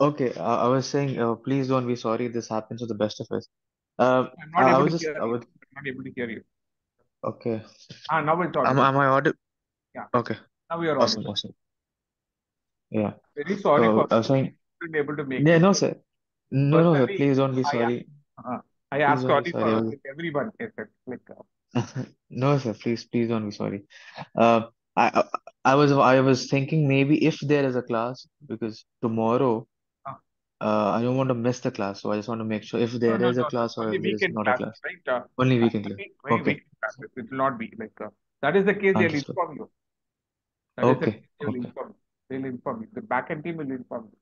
Okay, uh, I was saying, uh, please don't be sorry. This happens to the best of us. Uh, I'm I, not I able was to just, hear I was, I'm not able to hear you. Okay. Ah, now it's Am, audible. am I audible? Yeah, Okay, now you're awesome, audible. awesome. Yeah. Very sorry So for I was saying, not able to make yeah, it. no, sir. No, no, sir. Please don't be I sorry. uh, I Please ask don't be sorry sorry. For everyone. Yes, sir. Like, uh, no, sir. Please, please don't be sorry. Uh, I, I, I was, I was thinking maybe if there is a class because tomorrow, uh, I don't want to miss the class. So I just want to make sure if no, there no, is a no, no. class or if there is not a class. right? Uh, Only weekend class. only, Okay, weekend classes. It will not be like uh, that is the case. They'll inform you. That the Okay. They will okay. inform you. They'll inform you. The backend team will inform you.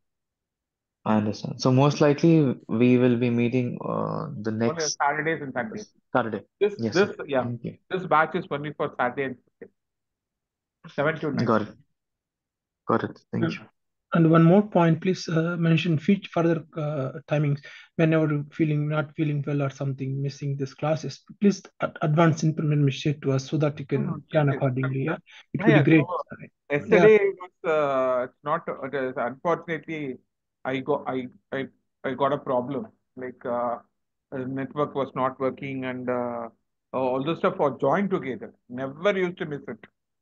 I understand. So most likely we will be meeting uh, the next Saturdays and Sundays. Saturday. This, Yes, this, sir. yeah, you. this batch is only for Saturday and Sunday, seven to nine. Got it. Got it. Thank And, you. And one more point, please uh, mention future further uh, timings whenever you're feeling not feeling well or something, missing these classes. Please ad- advance information share to us so that you can yes, plan accordingly. Yeah, it Yeah, would yeah. be great. So Yeah, yesterday was uh, it's not it is unfortunately I got I I I got a problem like uh, the network was not working and uh, all the stuff was joined together. Never used to miss it.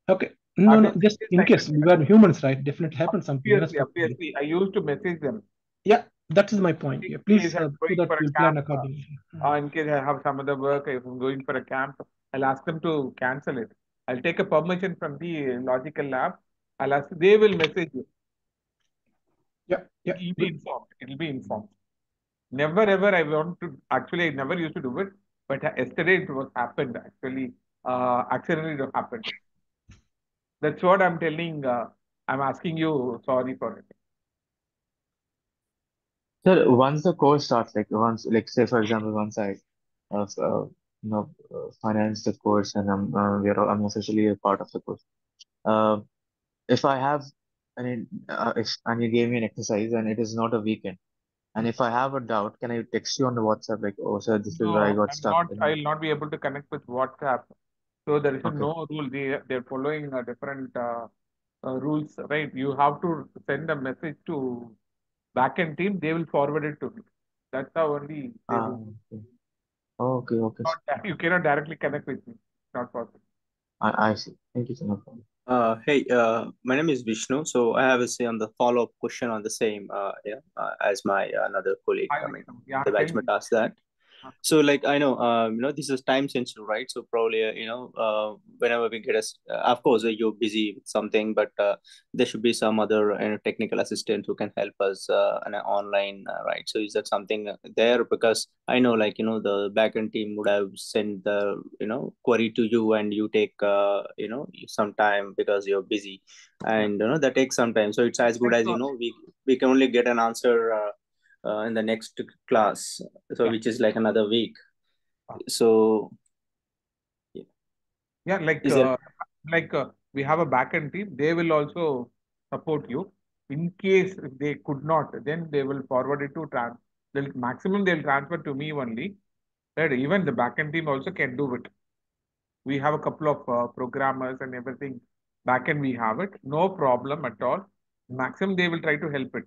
okay. No, no, just in case we are humans, right? Definitely happens something obviously obviously I used to message them Yeah, that is my point. Yeah, case please uh, so that we'll plan accordingly. uh, in case I have some other work if I'm going for a camp I'll ask them to cancel it. I'll take a permission from the logical lab. I'll ask they will message you. Yeah, yeah, It'll be informed. It'll be informed. Never ever I want to actually I never used to do it, but yesterday it was happened actually. Uh, accidentally it happened. That's what I'm telling. Uh, I'm asking you sorry for it. Sir, once the course starts, like once, like say for example, once I, uh, uh, you know, uh, finance the course and I'm, uh, we are, I'm officially a part of the course. Uh, if I have, I mean, uh, if and you gave me an exercise and it is not a weekend, and if I have a doubt, can I text you on the WhatsApp like, oh sir, this is where I got I'm stuck, not. I'll not be able to connect with WhatsApp. So there is Okay, no rule. They they're following uh, different uh, uh, rules, right? You have to send a message to backend team. They will forward it to me. That's how only they ah, okay, okay, okay. Not, you cannot directly connect with me. Not possible. I, I see. Thank you, sir. No problem. Uh, hey, uh, my name is Vishnu. So I have a say on the follow-up question on the same, uh, yeah, uh, as my another colleague. Hi, I mean, Yeah, the tell me. batchmate asked that. Uh, So like I know, um, you know, this is time sensitive, right? So probably, uh, you know, uh, whenever we get us, uh, of course, uh, you're busy with something, but uh, there should be some other you know, technical assistant who can help us uh, an online, uh, right? So is that something uh, there? Because I know, like you know, the backend team would have sent the you know query to you, and you take uh, you know some time because you're busy, and you know that takes some time. So it's as good as you uh, know, we we can only get an answer. Uh, uh, in the next class, so yeah. which is like another week. Uh, So yeah, Yeah, like is there? uh, like uh, we have a backend team. They will also support you. In case if they could not, then they will forward it to trans. They'll maximum they'll transfer to me only. Right? Even the backend team also can do it. We have a couple of uh, programmers and everything. Backend we have it, no problem at all. Maximum they will try to help it,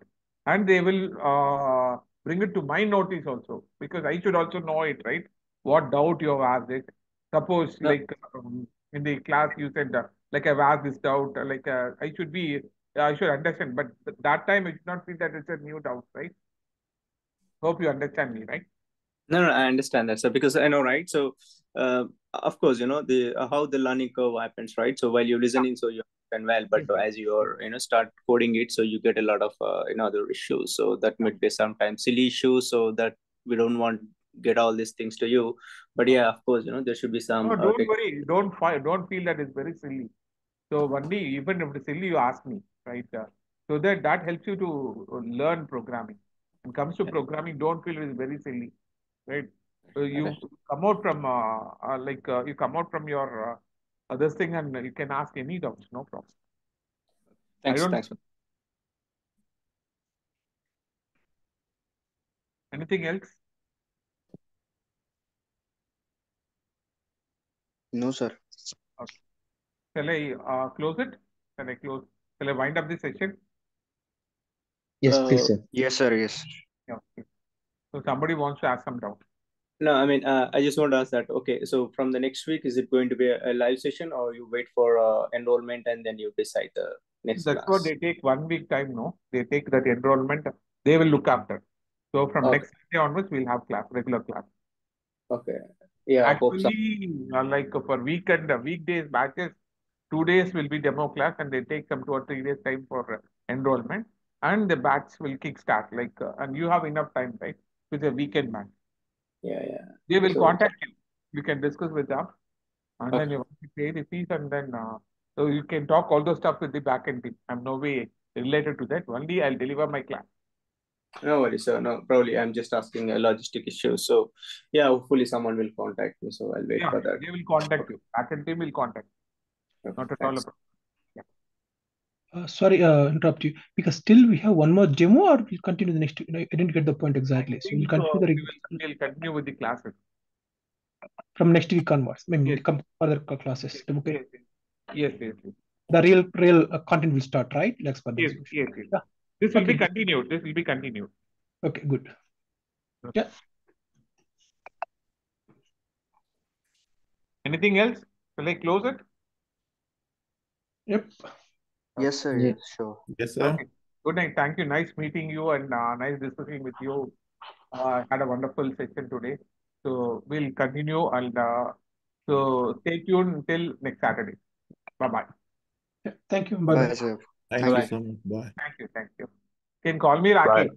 and they will uh, bring it to my notice also because I should also know it, right? What doubt you have asked it. Suppose like um, in the class you said uh, like I've asked this doubt, uh, like uh, I should be, I should understand, but th- that time I should not feel that it's a new doubt, right? Hope you understand me, right? No, no, I understand that, sir, because I know, right? So, uh, of course, you know the uh, how the learning curve happens, right? So while you're listening, so you understand well, but as you're you know start coding it, so you get a lot of uh, you know other issues. So that might be sometimes silly issues, so that we don't want get all these things to you. But yeah, of course, you know there should be some. No, uh, don't tech- worry. Don't fi- don't feel that it's very silly. So only even if it's silly, you ask me, right? Uh, so that that helps you to learn programming. When it comes to programming, don't feel it's very silly, right? So you Okay. come out from uh, uh, like uh, you come out from your uh, uh, this thing and you can ask any doubts, no problem. Thanks, don't- thanks. Anything else? No, sir. Okay. Shall I uh, close it? Shall I close? Shall I wind up this session? Yes, Uh, please, sir. Yes, sir. Yes. Okay. So somebody wants to ask some doubt. No, I mean, uh, I just want to ask that. Okay, so from the next week, is it going to be a, a live session, or you wait for uh, enrollment and then you decide the next That's class? what they take one week time, no? They take that enrollment, they will look after. So from Okay. next day onwards, we'll have class, regular class. Okay. Yeah, hope so. Actually, uh, like for weekend, uh, weekdays batches, two days will be demo class and they take some two or three days time for uh, enrollment. And the batch will kickstart, like, uh, and you have enough time, right? With a weekend batch. Yeah, yeah. They will So- contact you. You can discuss with them. And then you want to pay the fees and then, uh, so you can talk all those stuff with the backend team. I'm no way related to that. Only I'll deliver my class. No worries, sir. No, probably I'm just asking a logistic issue. So, yeah, hopefully someone will contact me. So I'll wait Yeah, for that. they will contact you. Backend team will contact. you. Okay, Not at all a thanks. problem. Uh, sorry, uh, interrupt you because still we have one more demo, or we'll continue the next. You know, I didn't get the point exactly. So we'll continue uh, the We'll, we'll continue with the classes. from next week onwards. Mean, Yes. come further cl- classes. Yes, Okay. yes, yes, yes. The real, real uh, content will start, right? For Yes, this. yes, yes. Yeah. This will be continued. This will be continued. Okay, good. Yeah. Anything else? Shall I close it? Yep. Yes, sir. Yeah. Yes. Sure. Yes, sir. Okay. Good night. Thank you. Nice meeting you and uh, nice discussing with you. Uh, had a wonderful session today. So we'll continue and uh, so stay tuned until next Saturday. Bye bye. Yeah. Thank you. Bye bye. Bye, sir. Thank Bye-bye. you so much. Bye. Thank you. Thank you. You can call me Rakesh.